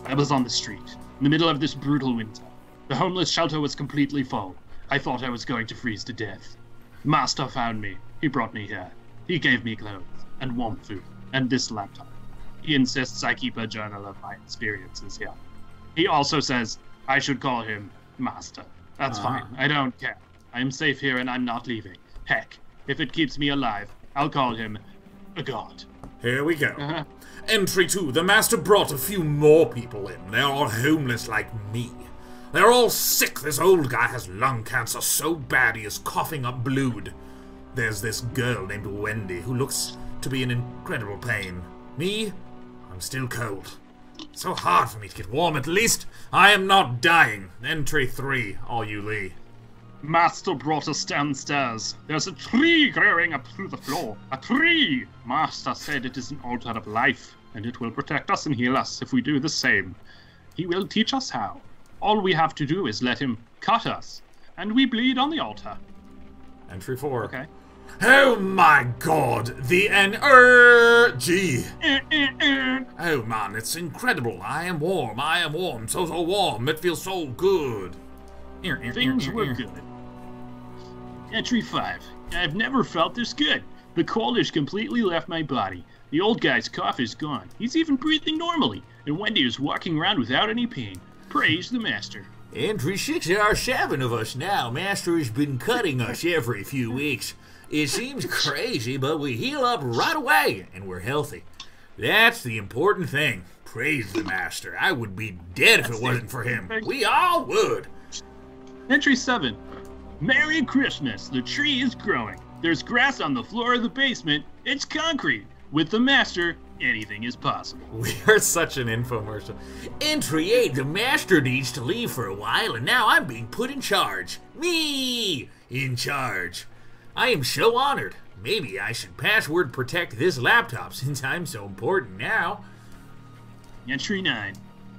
I was on the street, in the middle of this brutal winter. The homeless shelter was completely full. I thought I was going to freeze to death. Master found me. He brought me here. He gave me clothes and warm food and this laptop. He insists I keep a journal of my experiences here. He also says I should call him Master. That's Ah. fine. I don't care. I'm safe here and I'm not leaving. Heck, if it keeps me alive, I'll call him a god. Here we go. Uh-huh. Entry two. The master brought a few more people in. They're all homeless like me. They're all sick. This old guy has lung cancer so bad he is coughing up blood. There's this girl named Wendy who looks to be in incredible pain. Me, I'm still cold. So hard for me to get warm at least. I am not dying. Entry three, all you Lee. Master brought us downstairs. There's a tree growing up through the floor. A tree! Master said it is an altar of life, and it will protect us and heal us if we do the same. He will teach us how. All we have to do is let him cut us, and we bleed on the altar. Entry four. Okay. Oh my god, the energy! Oh man, it's incredible. I am warm. I am warm. So, so warm. It feels so good. Things were good. Entry 5. I've never felt this good. The cold has completely left my body. The old guy's cough is gone. He's even breathing normally. And Wendy is walking around without any pain. Praise the master. Entry six, there are seven of us now. Master has been cutting us every few weeks. It seems crazy, but we heal up right away and we're healthy. That's the important thing. Praise the Master. I would be dead if it wasn't for him. We all would. Entry 7. Merry Christmas. The tree is growing. There's grass on the floor of the basement. It's concrete. With the master, anything is possible. We are such an infomercial. Entry 8, the master needs to leave for a while, and now I'm being put in charge. Me! In charge. I am so honored. Maybe I should password protect this laptop since I'm so important now. Entry 9.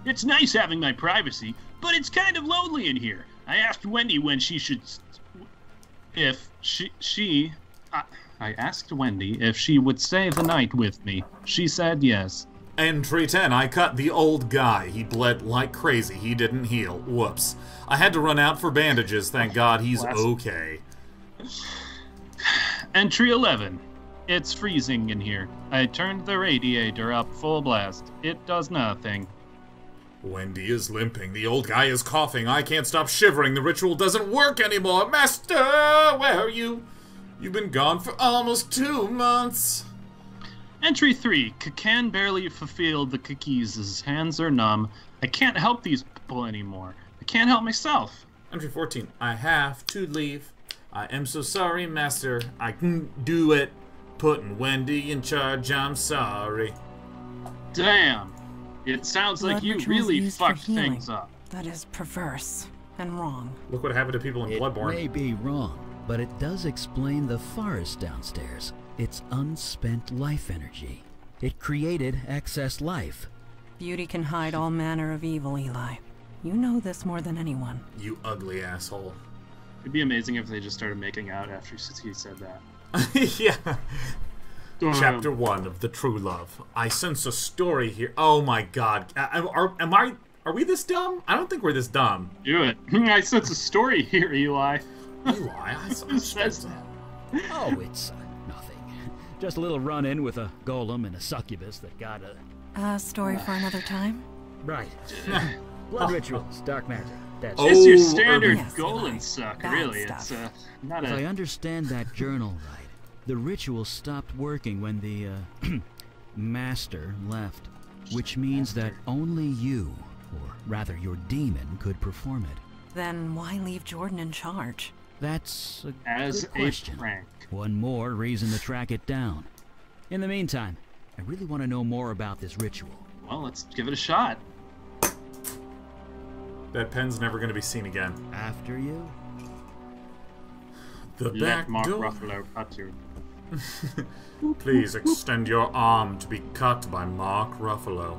It's nice having my privacy, but it's kind of lonely in here. I asked Wendy when she should. If she. she I, I asked Wendy if she would stay the night with me. She said yes. Entry 10, I cut the old guy. He bled like crazy. He didn't heal. Whoops. I had to run out for bandages. Thank God he's okay. Entry 11. It's freezing in here. I turned the radiator up full blast. It does nothing. Wendy is limping. The old guy is coughing. I can't stop shivering. The ritual doesn't work anymore. Master, where are you? You've been gone for almost two months. Entry 3. Kakan barely fulfilled the cookies. His hands are numb. I can't help these people anymore. I can't help myself. Entry 14. I have to leave. I am so sorry, Master. I can do it. Putting Wendy in charge, I'm sorry. Damn. It sounds like you really fucked things up. That is perverse and wrong. Look what happened to people in It Bloodborne. may be wrong, but it does explain the forest downstairs. It's unspent life energy. It created excess life. Beauty can hide all manner of evil, Eli. You know this more than anyone. You ugly asshole. It'd be amazing if they just started making out after he said that. yeah. Um, Chapter 1 of The True Love. I sense a story here. Oh my god. Are, am I. Are we this dumb? I don't think we're this dumb. Do it. I sense a story here, Eli. Eli, I, I Who says that? Oh, it's uh, nothing. Just a little run in with a golem and a succubus that got a. A story for another time? Right. Blood rituals, dark magic. That's Oh, It's your standard Yes, golden Eli. suck, really. stuff. It's uh, not If I a. understand that journal right, the ritual stopped working when the uh, master left, which means that only you, or rather your demon, could perform it. Then why leave Jordan in charge? That's a As good question. prank. One more reason to track it down. In the meantime, I really want to know more about this ritual. Well, let's give it a shot. That pen's never going to be seen again. After you? The Let back Mark door. Ruffalo cut you. Please extend your arm to be cut by Mark Ruffalo.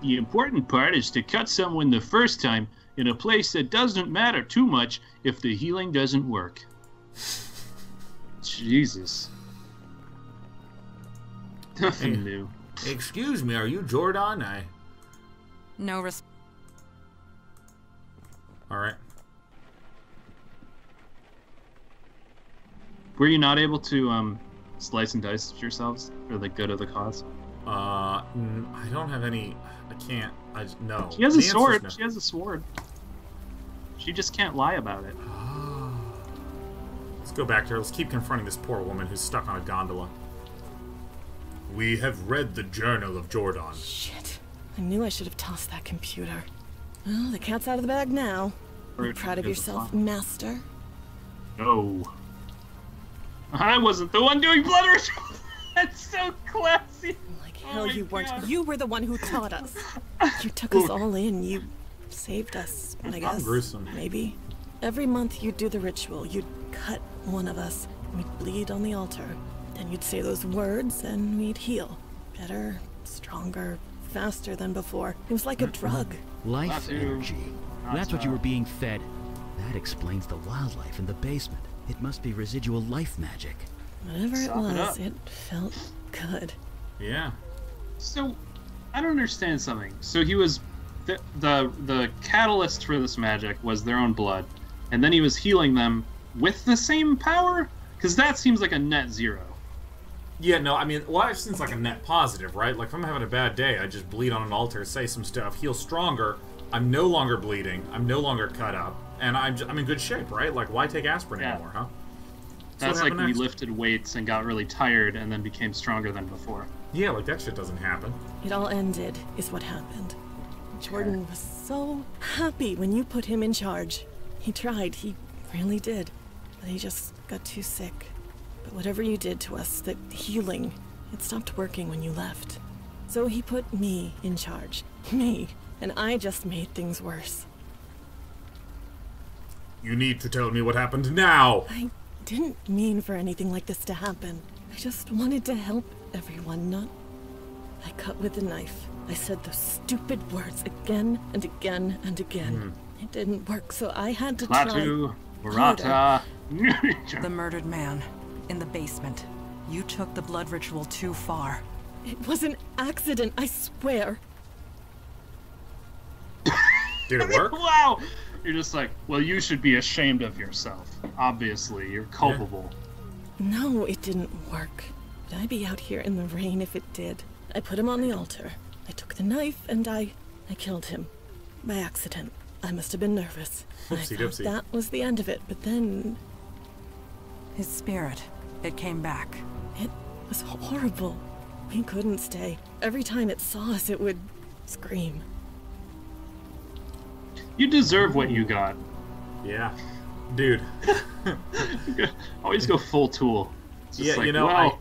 The important part is to cut someone the first time in a place that doesn't matter too much if the healing doesn't work. Jesus. Nothing new. Excuse me, are you Jordan? I. No res- Alright. Were you not able to um, slice and dice yourselves for the good of the cause? Uh, n- I don't have any. I can't. I j- no. She has a The answer's sword. no. She has a sword. She just can't lie about it. Let's go back to her. Let's keep confronting this poor woman who's stuck on a gondola. We have read the journal of Jordan. Shit. I knew I should have tossed that computer. Well, the cat's out of the bag now. You proud of yourself, master? No. I wasn't the one doing blood ritual. That's so classy. Like Oh hell my you weren't. You were the one who taught us. You took us all in. You saved us, I guess. gruesome. Maybe. Every month you'd do the ritual. You'd cut one of us. We'd bleed on the altar. Then you'd say those words and we'd heal. Better, stronger, faster than before. It was like a mm-hmm. drug. Life Not to- energy. not That's what you were being fed. That explains the wildlife in the basement. It must be residual life magic. Whatever it it was, up. it felt good. Yeah. So, I don't understand something. So he was the the the catalyst for this magic was their own blood, and then he was healing them with the same power. Because that seems like a net zero. Yeah, no, I mean, life seems like a net positive, right? Like, if I'm having a bad day, I just bleed on an altar, say some stuff, heal stronger. I'm no longer bleeding. I'm no longer cut up, and I'm, j- I'm in good shape, right? Like, why take aspirin Yeah. anymore, huh? So That's what like happened we next? lifted weights and got really tired, and then became stronger than before. Yeah, like that shit doesn't happen. It all ended, is what happened. Jordan was so happy when you put him in charge. He tried, he really did. But he just got too sick. But whatever you did to us, the healing, it stopped working when you left. So he put me in charge. Me. And I just made things worse. You need to tell me what happened now. I didn't mean for anything like this to happen. I just wanted to help everyone, not. I cut with the knife. I said those stupid words again and again and again. Hmm. It didn't work, so I had to try. Latu, Murata. The murdered man in the basement. You took the blood ritual too far. It was an accident, I swear. Did it work? wow! You're just like, well, you should be ashamed of yourself. Obviously, you're culpable. No, it didn't work. But I'd be out here in the rain if it did. I put him on the altar. I took the knife and I. I killed him. By accident. I must have been nervous. I Whoopsie thought doopsie. that was the end of it, but then His spirit, it came back. It was horrible. We couldn't stay. Every time it saw us, it would scream. You deserve what you got. Yeah. Dude. Always go full tool. It's just Yeah, like, you know, well,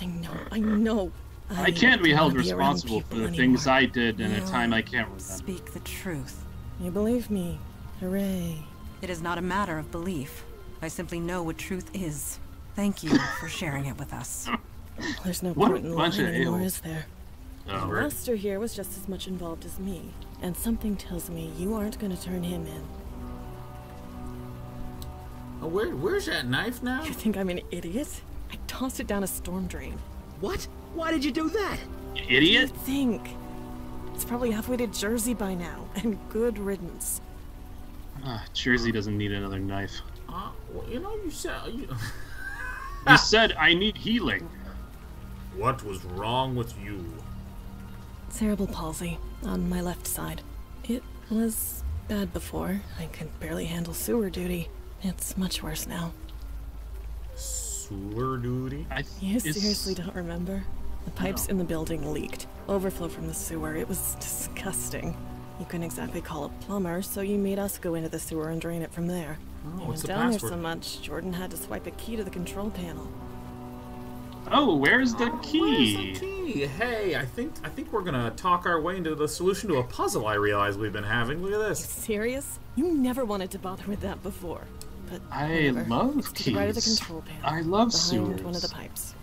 I know, I know. I, can't be held be responsible for people the things. I did in a time I can't remember. Speak the truth. You believe me? Hooray. It is not a matter of belief. I simply know what truth is. Thank you for sharing it with us. There's no What point in lying anymore, a-holes. is there? Oh, Master here was just as much involved as me, and something tells me you aren't going to turn him in. Oh, where, where's that knife now? You think I'm an idiot? I tossed it down a storm drain. What? Why did you do that? you You idiot! think? It's probably halfway to Jersey by now, and good riddance. Ah, Jersey doesn't need another knife. Uh, well, you know, you said. You... You said I need healing. what was wrong with you? Cerebral palsy on my left side. It was bad before. I could barely handle sewer duty. It's much worse now. Sewer duty? I, You seriously don't remember? The pipes No. in the building leaked. Overflow from the sewer. It was disgusting. You couldn't exactly call a plumber, so you made us go into the sewer and drain it from there. Oh, you what's went the down there password? so much, Jordan had to swipe a key to the control panel. Oh, where's the Oh, key? Where's the key? Hey, I think I think we're gonna talk our way into the solution to a puzzle I realize we've been having. Look at this. Serious? You never wanted to bother with that before. But I whatever. love It's to the right of the keys. control panel. I love behind sewers. one of the pipes.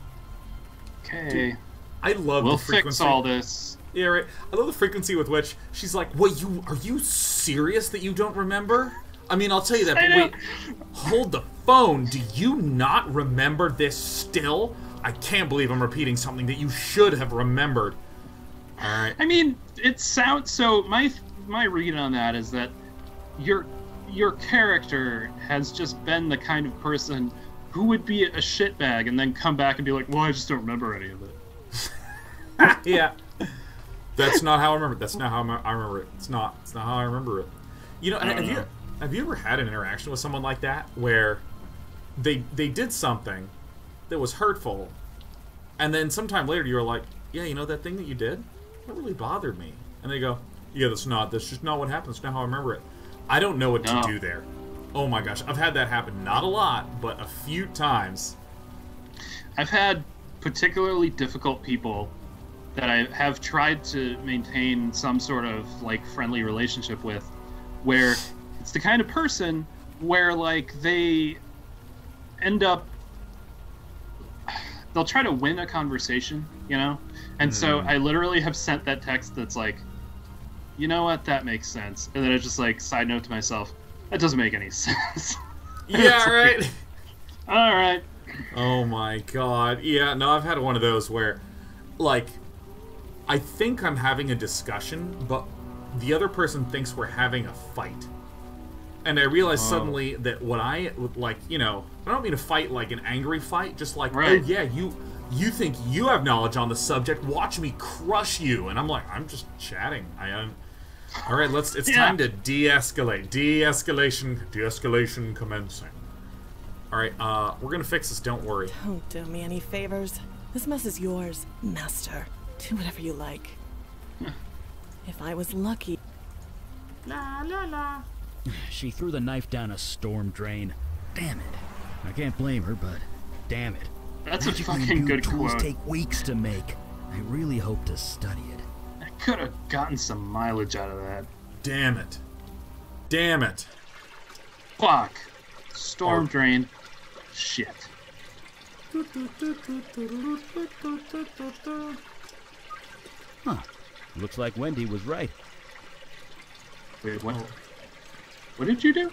Okay, I love we'll the frequency. fix all this. Yeah, right. I love the frequency with which she's like, "What you are you serious that you don't remember?" I mean, I'll tell you that, but wait, hold the phone. Do you not remember this still? I can't believe I'm repeating something that you should have remembered. All right. I mean, it sounds so. My my read on that is that you're your character has just been the kind of person who would be a shitbag and then come back and be like, well, I just don't remember any of it. yeah. That's not how I remember it. That's not how I remember it. It's not. It's not how I remember it. You know, have you have you ever had an interaction with someone like that where they they did something that was hurtful, and then sometime later you were like, yeah, you know that thing that you did, that really bothered me, and they go, yeah, that's not. That's just not what happens. Now how I remember it. I don't know what No. to do there. Oh my gosh, I've had that happen. Not a lot, but a few times. I've had particularly difficult people that I have tried to maintain some sort of like friendly relationship with, where it's the kind of person where like they end up they'll try to win a conversation, you know? And so hmm. I literally have sent that text that's like, you know what, that makes sense. And then I just like side note to myself, that doesn't make any sense. Yeah, It's like- right. All right. Oh my god. Yeah, no, I've had one of those where, like, I think I'm having a discussion, but the other person thinks we're having a fight. And I realize suddenly that what I, like, you know, I don't mean to fight like an angry fight, just like, Right. oh yeah, you. You think you have knowledge on the subject? Watch me crush you! And I'm like, I'm just chatting. I am. All right, let's. It's Yeah. time to de-escalate. De-escalation. De-escalation commencing. All right, uh, we're gonna fix this. Don't worry. Don't do me any favors. This mess is yours, Master. Do whatever you like. if I was lucky, She threw the knife down a storm drain. Damn it. I can't blame her, but damn it. That's a Magically fucking imbued good tools quote. take weeks to make. I really hope to study it. I could have gotten some mileage out of that. Damn it. Damn it. Fuck. Storm oh. drain. Shit. Huh. Looks like Wendy was right. Wait, what? Oh. What did you do?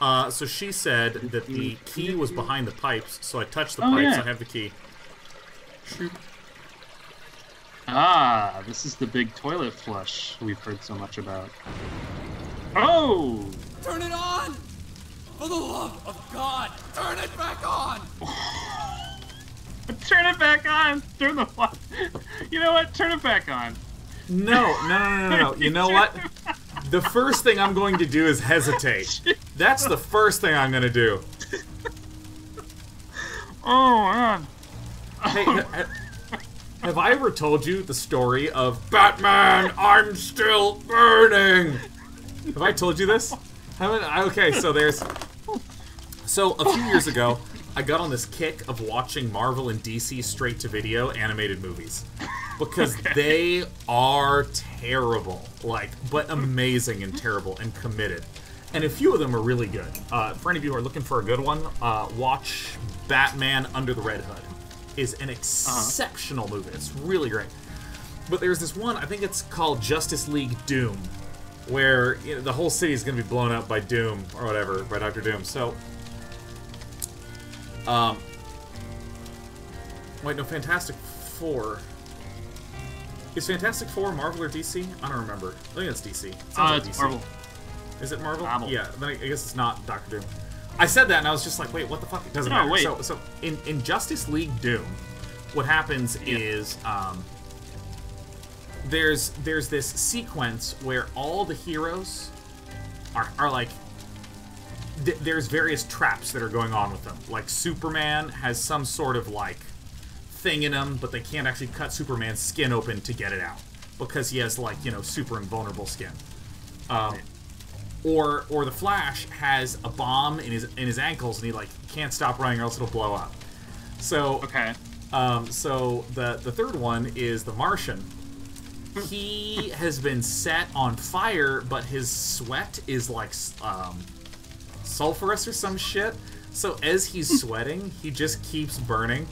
Uh, so she said that the key was behind the pipes, so I touched the Oh, pipes. yeah. I have the key. Ah, this is the big toilet flush we've heard so much about. Oh! Turn it on! For the love of God, turn it back on! Turn it back on! Turn the flush. You know what? Turn it back on. No, no, no, no, no, no. You know what? The first thing I'm going to do is hesitate. That's the first thing I'm going to do. Oh, man. Hey, ha- ha- have I ever told you the story of Batman? I'm still burning. Have I told you this? Haven't? I- Okay, so there's. So a few years ago, I got on this kick of watching Marvel and DC straight-to-video animated movies because they are terrible, like, but amazing and terrible and committed. And a few of them are really good. Uh, for any of you who are looking for a good one, uh, watch Batman Under the Red Hood. Is an exceptional movie. It's really great. But there's this one, I think it's called Justice League Doom, where you know, the whole city is going to be blown up by Doom or whatever, by Doctor Doom. So, um, wait, no, Fantastic Four. Is Fantastic Four Marvel or DC? I don't remember. I think it's DC. It Uh, like it's DC. Marvel. Is it Marvel? Marvel. Yeah, then I I guess it's not Doctor Doom. I said that and I was just like, wait, what the fuck? It doesn't No, matter. wait. So, so in, in Justice League Doom, what happens is um, there's there's this sequence where all the heroes are, are like th- there's various traps that are going on with them. Like Superman has some sort of like thing in him, but they can't actually cut Superman's skin open to get it out because he has like you know super invulnerable skin. Um, or or the Flash has a bomb in his in his ankles and he like can't stop running or else it'll blow up. So Okay. um, so the the third one is the Martian. He has been set on fire, but his sweat is like um, sulfurous or some shit. So as he's sweating, he just keeps burning.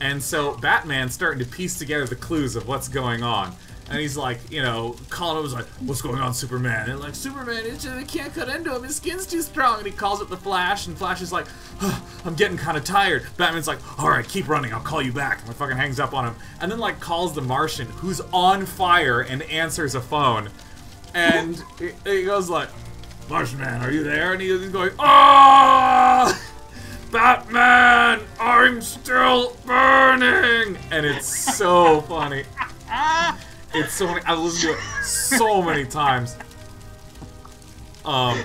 And so Batman's starting to piece together the clues of what's going on. And he's like, you know, calling him, was like, what's going on, Superman? And like, Superman, it's just, I can't cut into him, his skin's too strong. And he calls up the Flash, and Flash is like, "Huh, I'm getting kind of tired. Batman's like, all right, keep running, I'll call you back. And like, fucking hangs up on him. And then like calls the Martian, who's on fire, and answers a phone. And he goes like, Bushman, are you there? And he's going, ah, Batman, I'm still burning, and it's so funny. It's so funny. I listened to it so many times. Um.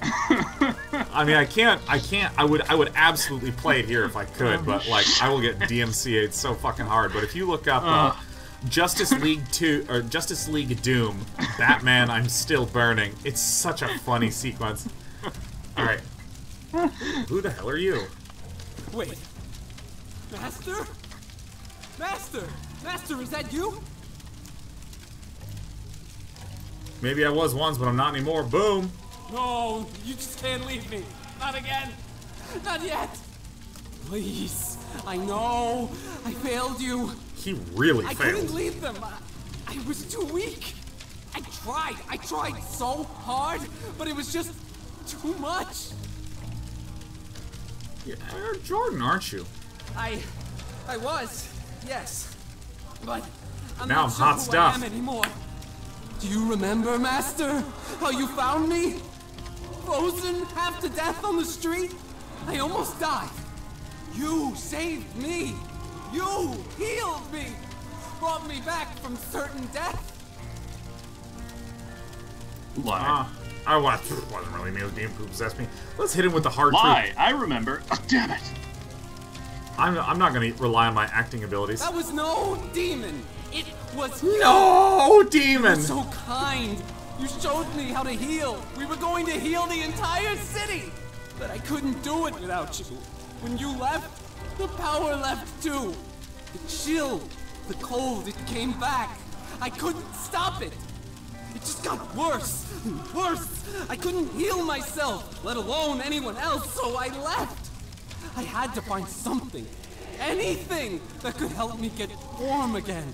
I mean, I can't. I can't. I would. I would absolutely play it here if I could, but like, I will get DMCA'd so fucking hard. But if you look up uh, Justice League Two or Justice League Doom, Batman, I'm still burning. It's such a funny sequence. All right. Who the hell are you? Wait. Master? Master! Master, is that you? Maybe I was once, but I'm not anymore. Boom. No, you just can't leave me. Not again. Not yet. Please. I know. I failed you. He really I failed. couldn't leave them. I, I was too weak. I tried. I tried so hard, but it was just too much. You're Jordan, aren't you? I, I was, yes, but I'm Now not I'm sure hot stuff. I am anymore. Do you remember, Master, how you found me? Frozen, half to death on the street. I almost died. You saved me. You healed me. Brought me back from certain death. Lie. Ah, I watched. It wasn't really me. It was Demon possessed me. Let's hit him with the hard Lie. truth. I remember. Oh, damn it. I'm. I'm not going to rely on my acting abilities. That was no demon. It was No, demon. so kind. You showed me how to heal. We were going to heal the entire city. But I couldn't do it without you. When you left, the power left too. The chill, the cold, it came back. I couldn't stop it. It just got worse and worse. I couldn't heal myself, let alone anyone else, so I left. I had to find something, anything that could help me get warm again.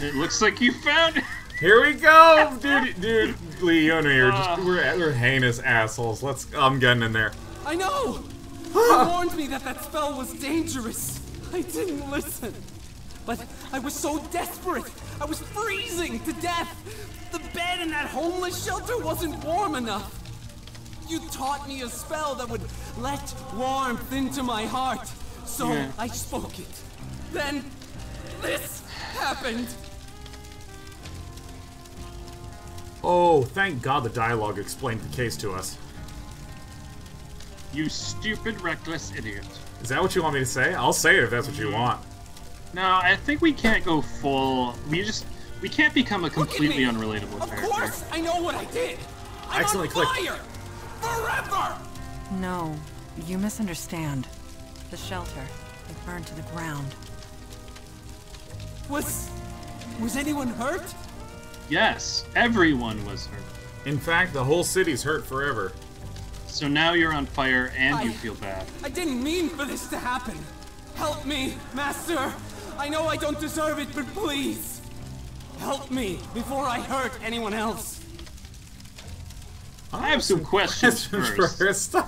It looks like you found. it. Here we go, dude. Dude, Leigh, you and me are Ah. just we're, we're heinous assholes. Let's. I'm getting in there. I know! You warned me that that spell was dangerous. I didn't listen. But I was so desperate. I was freezing to death. The bed in that homeless shelter wasn't warm enough. You taught me a spell that would let warmth into my heart. So Yeah. I spoke it. Then this happened. Oh, thank God the dialogue explained the case to us. You stupid, reckless idiot. Is that what you want me to say? I'll say it if that's what you mm. want. No, I think we can't go full. We just. We can't become a completely me. unrelatable Of character. course, I know what I did. I'm Accidentally on clicked. fire. Forever. No, you misunderstand. The shelter, it burned to the ground. Was was anyone hurt? Yes, everyone was hurt. In fact, the whole city's hurt forever. So now you're on fire and you feel bad. I didn't mean for this to happen. Help me, Master. I know I don't deserve it, but please. Help me before I hurt anyone else. I have some questions first. First. yeah,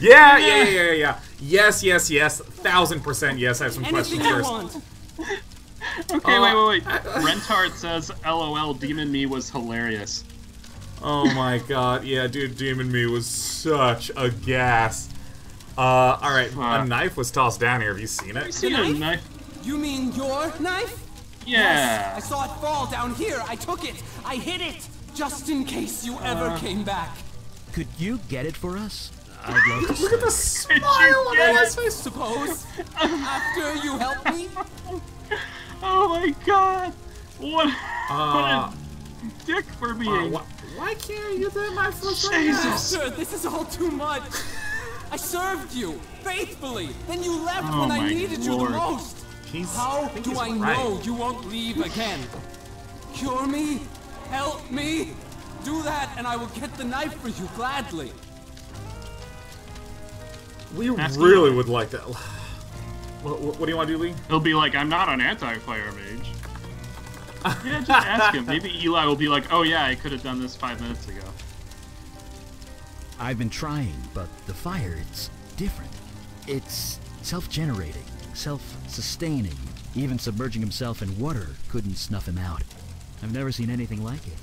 yeah, yeah, yeah, yeah. Yes, yes, yes. Thousand percent yes. I have some Anything questions you first. want. Okay, Uh, wait, wait, wait. Rentard says, "LOL, Demon Me was hilarious." Oh my god, yeah, dude, Demon Me was such a gas. Uh, alright, a knife was tossed down here. Have you seen it? Have You seen a knife? knife? You mean your knife? Yeah. I saw it fall down here. I took it. I hid it. Just in case you ever Uh. came back. Could you get it for us? I'd love to Look at the see. smile on get his face. suppose. After you help me. Oh my god! What? Uh, what a dick for uh, being. why, why can't you do my knife for something Jesus. else? Master, this is all too much. I served you faithfully. Then you left Oh when I my needed you the most. He's, How think do I right. know you won't leave again? Cure me? Help me? Do that and I will get the knife for you gladly. We Ask really him. would like that. What, what, what do you want to do, Leigh? He'll be like, "I'm not an anti-fire mage." yeah, just ask him. Maybe Eli will be like, "Oh yeah, I could have done this five minutes ago." I've been trying, but the fire, it's different. It's self-generating, self-sustaining. Even submerging himself in water couldn't snuff him out. I've never seen anything like it.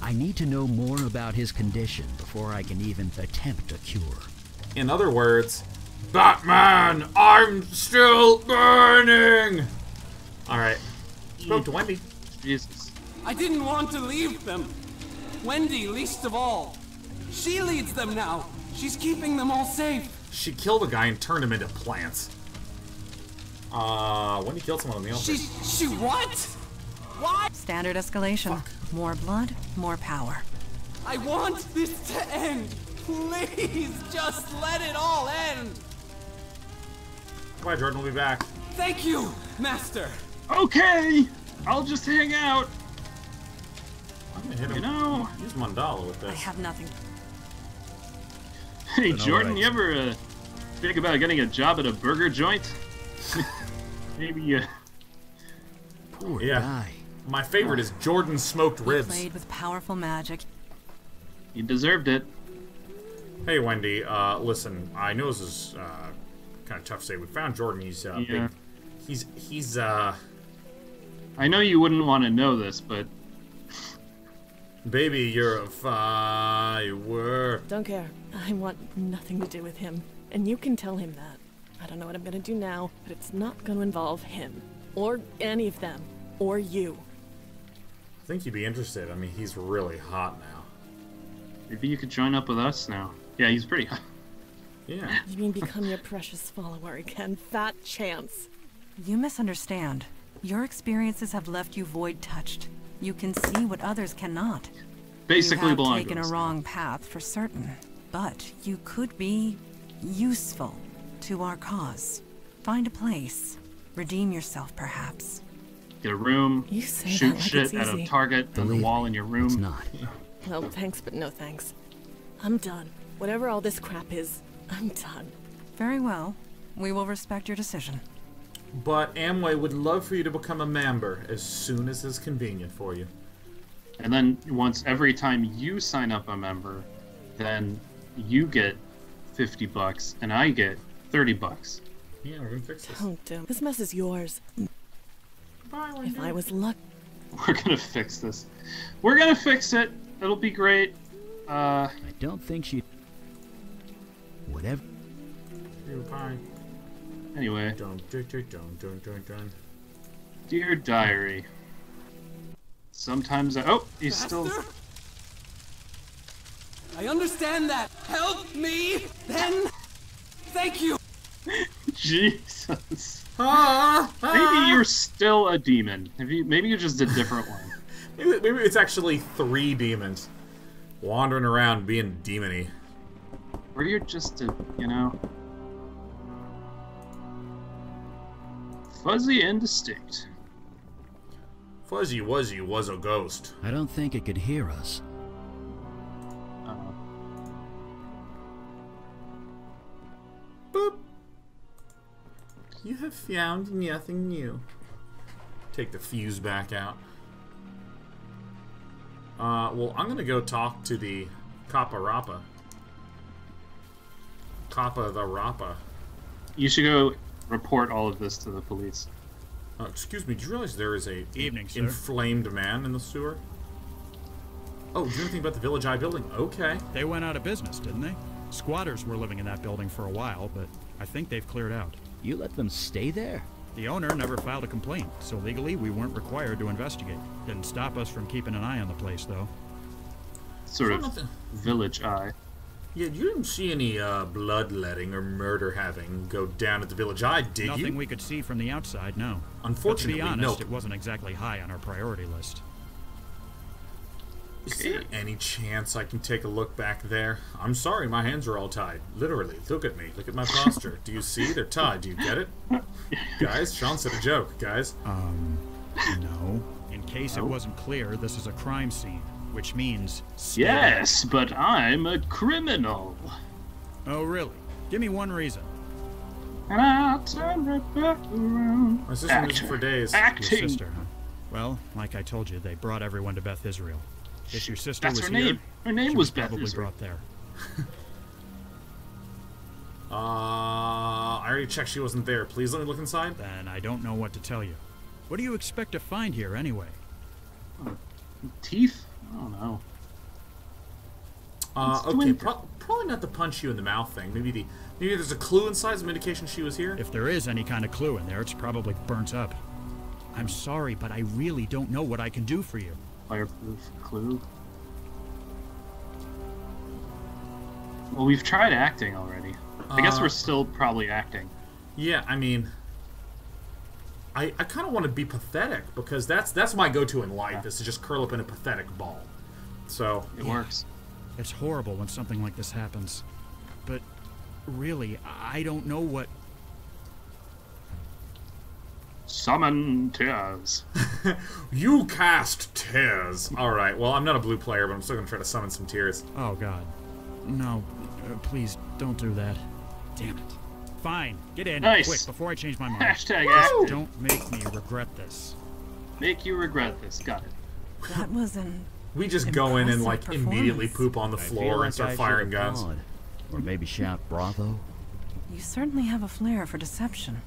I need to know more about his condition before I can even attempt a cure. In other words, Batman, I'm still burning. All right. Spoke to Wendy. Jesus. I didn't want to leave them. Wendy, least of all. She leads them now. She's keeping them all safe. She killed a guy and turned him into plants. Uh, Wendy killed someone in the She, office. she what? Why? Standard escalation. More blood, more power. I want this to end. Please, just let it all end. Bye, Jordan. We'll be back. Thank you, Master. Okay, I'll just hang out. I'm gonna hit him. You know. use Mandana with this. I have nothing. Hey, Jordan, you ever uh, think about getting a job at a burger joint? Maybe. Uh, Poor Yeah. guy. My favorite is Jordan smoked ribs. Played with powerful magic. you deserved it. Hey, Wendy. Uh, listen, I know this is uh, kind of tough to say. We found Jordan. He's uh, Yeah. big. He's he's uh, I know you wouldn't want to know this, but baby. You're a firework. Don't care. I want nothing to do with him. And you can tell him that. I don't know what I'm gonna do now, but it's not gonna involve him. Or any of them. Or you. I think you'd be interested. I mean, he's really hot now. maybe you could join up with us now. Yeah, he's pretty. Yeah. You mean become your precious follower again? Fat chance. You misunderstand. Your experiences have left you void touched. You can see what others cannot. Basically you have belong taken to a wrong path for certain, but you could be useful to our cause. Find a place. Redeem yourself, perhaps. Get a room. You say shoot that like shit it's at a easy. target on the wall in your room. It's not. Well, thanks, but no thanks. I'm done. Whatever all this crap is, I'm done. Very well. We will respect your decision. But Amway would love for you to become a member as soon as it's convenient for you. And then once every time you sign up a member, then you get 50 bucks and I get 30 bucks. Yeah, we're gonna fix this. Don't do. This mess is yours. Bye, If I was lucky. We're gonna fix this. We're gonna fix it. It'll be great. Uh, I don't think she. Whatever. Bye. Anyway, Dun, dun, dun, dun, dun, dun, dun. dear diary. Sometimes I. Oh, he's still. I understand that. Help me, then. Thank you. Jesus. Ah, Maybe you're still a demon. Have you? Maybe you're just a different one. Maybe, maybe it's actually three demons wandering around being demony. Or you're just a, you know, fuzzy and distinct. Fuzzy Wuzzy was a ghost. I don't think it could hear us. Uh, Boop. You have found nothing new. Take the fuse back out. Uh, well, I'm gonna go talk to the Kappa Rappa. Kappa the Rappa. you should go report all of this to the police. Uh, excuse me, do you realize there is a Evening, sir. inflamed man in the sewer? Oh, do you know anything about the Village Eye building? Okay. They went out of business, didn't they? Squatters were living in that building for a while, but I think they've cleared out. You let them stay there? The owner never filed a complaint, so legally we weren't required to investigate. Didn't stop us from keeping an eye on the place, though. Sort So of village eye. Yeah, you didn't see any uh, bloodletting or murder having go down at the Village Eye, did Nothing you? we could see from the outside, no. Unfortunately, but to be honest, no. it wasn't exactly high on our priority list. Is there any chance I can take a look back there? I'm sorry, my hands are all tied. Literally, look at me. Look at my posture. Do you see? They're tied. Do you get it? Guys, Sean said a joke. Guys, Um, no. In case it wasn't clear, this is a crime scene, which means. stay. Yes, but I'm a criminal. Oh, really? Give me one reason. And I'll turn right back around. my sister knew Actor. for days. Your Acting. sister, huh? Well, like I told you, they brought everyone to Beth Israel. If your sister That's was her here, name. Her name she was was Beth probably Israel. brought there. Uh, I already checked she wasn't there. Please let me look inside. Then I don't know what to tell you. What do you expect to find here, anyway? Teeth? I don't know. Uh, okay, pro- probably not the punch you in the mouth thing. Maybe the maybe there's a clue inside, some indication she was here. If there is any kind of clue in there, it's probably burnt up. I'm sorry, but I really don't know what I can do for you. Fireproof clue. Well, we've tried acting already. I guess Uh, we're still probably acting. Yeah, I mean, I I kind of want to be pathetic because that's that's my go-to in life is to just curl up in a pathetic ball. So It works. It's horrible when something like this happens. But really, I don't know what. Summon tears. you cast tears. All right. Well, I'm not a blue player, but I'm still gonna try to summon some tears. Oh, God. No, uh, please don't do that. Damn it. Fine, get in, Nice. quick, before I change my mind. Hashtag acting. Don't make me regret this. Make you regret this. Got it. That was an We just go in and like immediately poop on the floor like and start I firing guns. applaud. Or maybe shout bravo. You certainly have a flair for deception.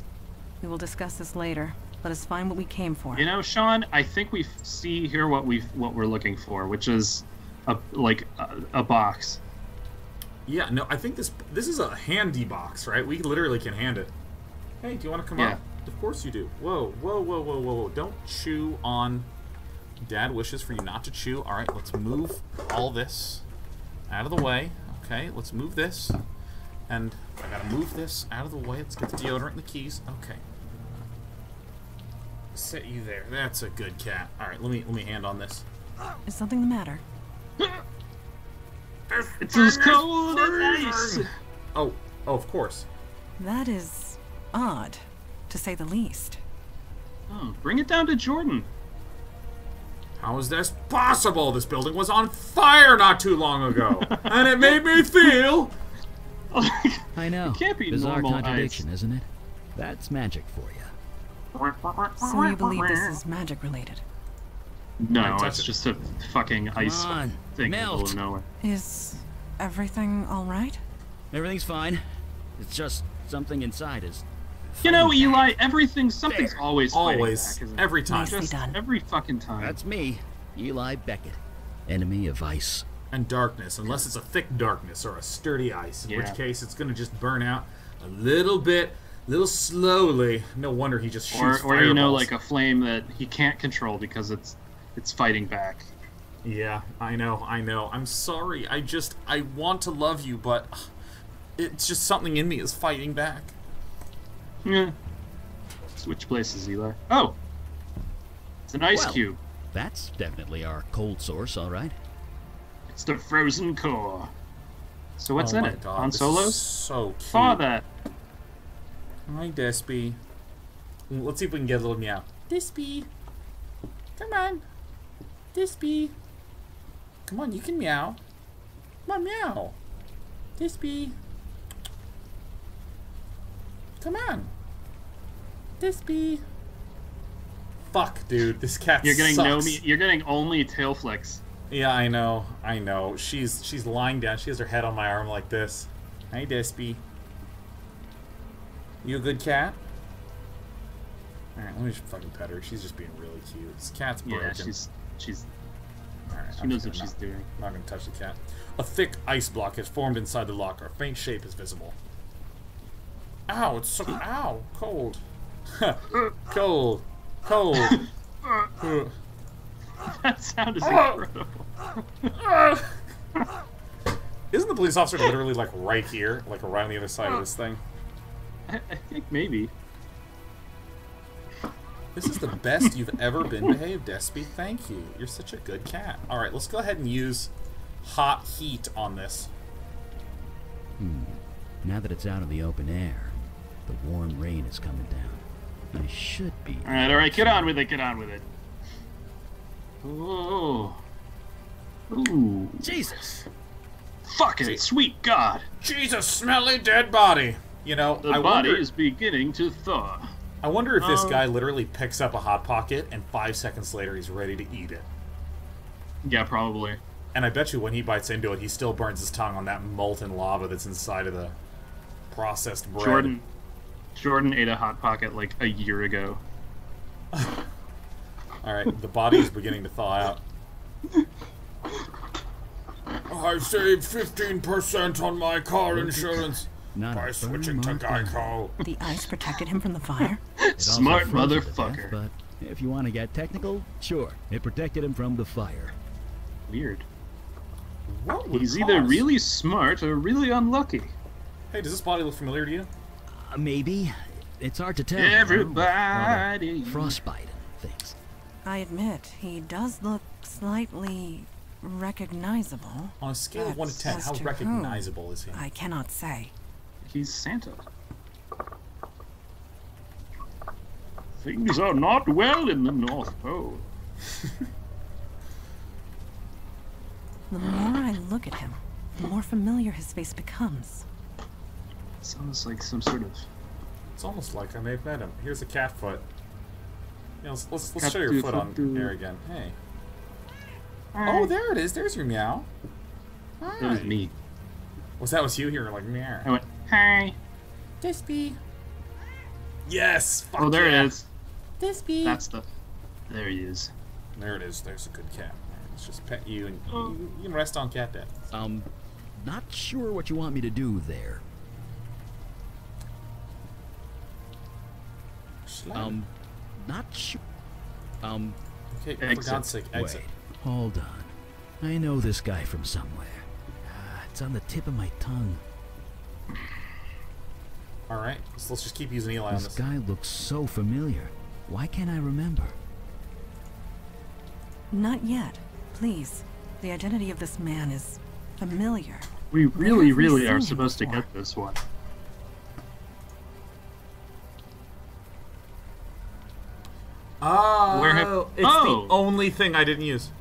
We will discuss this later. Let us find what we came for. You know, Sean, I think we see here what we what we're looking for, which is a like a, a box. Yeah. No, I think this this is a handy box, right? We literally can hand it. Hey, do you want to come Yeah. up? Of course you do. Whoa, whoa, whoa, whoa, whoa, whoa! Don't chew on. Dad wishes for you not to chew. All right, let's move all this out of the way. Okay, let's move this, and I gotta move this out of the way. Let's get the deodorant and the keys. Okay. Set you there. That's a good cat. All right, let me let me hand on this. Is something the matter? It's as cold as ice. Oh, oh, of course. That is odd, to say the least. Oh, bring it down to Jordan. How is this possible? This building was on fire not too long ago, and it made me feel. I know. It can't be Bizarre normal contradiction, isn't it? That's magic for you. So you believe this is magic related? No, touch it's it. just a fucking ice on, thing in the middle melt. of nowhere. Is everything all right? Everything's fine. It's just something inside is. You know, back. Eli, everything, something's always Always, back, isn't every time. Nicely Just done. every fucking time. That's me, Eli Beckett, enemy of ice. And darkness, unless it's a thick darkness or a sturdy ice, in Yeah. which case it's gonna just burn out a little bit, a little slowly. No wonder he just or, shoots or you know, like a flame that he can't control because it's it's fighting back. Yeah, I know, I know. I'm sorry. I just I want to love you, but it's just something in me is fighting back. Yeah. Switch places, Eli. Oh, it's an ice Well. cube. That's definitely our cold source, all right. It's the frozen core. So what's oh in my it? God, Han this is Solo's? So cute. Saw that. Hi, Despy. Let's see if we can get a little meow. Despy. Come on. Despy. Come on, you can meow. Come on, meow. Despy. Come on. Despy. Fuck, dude. This cat You're getting no me. You're getting only tail flicks. Yeah, I know. I know. She's she's lying down. She has her head on my arm like this. Hi, Despy. You a good cat? Alright, let me just fucking pet her. She's just being really cute. This cat's broken. Yeah, she's she's Alright, she knows what gonna she's not, doing. I'm not gonna touch the cat. A thick ice block has formed inside the locker. A faint shape is visible. Ow, it's so ow, cold. cold. Cold. that sound is Oh. incredible. Isn't the police officer literally like right here? Like right on the other side of this thing? I, I think maybe. This is the best you've ever been behaved, Despy. Thank you. You're such a good cat. Alright, let's go ahead and use hot heat on this. Hmm. Now that it's out of the open air, the warm rain is coming down. I should be. All right, all right, get on with it. Get on with it. Oh. Ooh. Jesus! Fucking sweet God. Jesus, smelly dead body. You know, The I body wonder, is beginning to thaw. I wonder if this Um, guy literally picks up a hot pocket and five seconds later he's ready to eat it. Yeah, probably. And I bet you when he bites into it, he still burns his tongue on that molten lava that's inside of the processed bread. Jordan Jordan ate a hot pocket like a year ago. All All right, the body is beginning to thaw out. I saved 15% on my car insurance Not by switching to Geico. The ice protected him from the fire? Smart froze to death, motherfucker. but if you want to get technical, sure, it protected him from the fire. Weird. What would He's either really smart or really unlucky. Hey, does this body look familiar to you? Uh, maybe. It's hard to tell. you know, the Everybody. Frostbite and things. I admit, he does look slightly recognizable. On a scale of 1 to 10, how recognizable is he? I cannot say. He's Santa. Things are not well in the North Pole. The more I look at him, the more familiar his face becomes. Sounds like some sort of. It's almost like I may have met him. Here's a cat foot. Yeah, let's let's, let's show your foot, foot on foot. air again. Hey. Oh, there it is. There's your meow. That was me. Was that was you? here? like meow. I went, hey. Dispy. Yes. Fuck Oh, there yeah. it is. Dispy. That's the. There he is. There it is. There's a good cat. Alright, Let's just pet you and you, you can rest on cat bed. Um, not sure what you want me to do there. Slide. Um, not sure. Um, okay, for exit. God's sake, exit. wait. Hold on. I know this guy from somewhere. Ah, it's on the tip of my tongue. All right, so let's just keep using Eli on This this. guy looks so familiar. Why can't I remember? Not yet. Please. The identity of this man is familiar. We really, have we really are him supposed to get this one. Oh, Where have- it's Oh! the only thing I didn't use.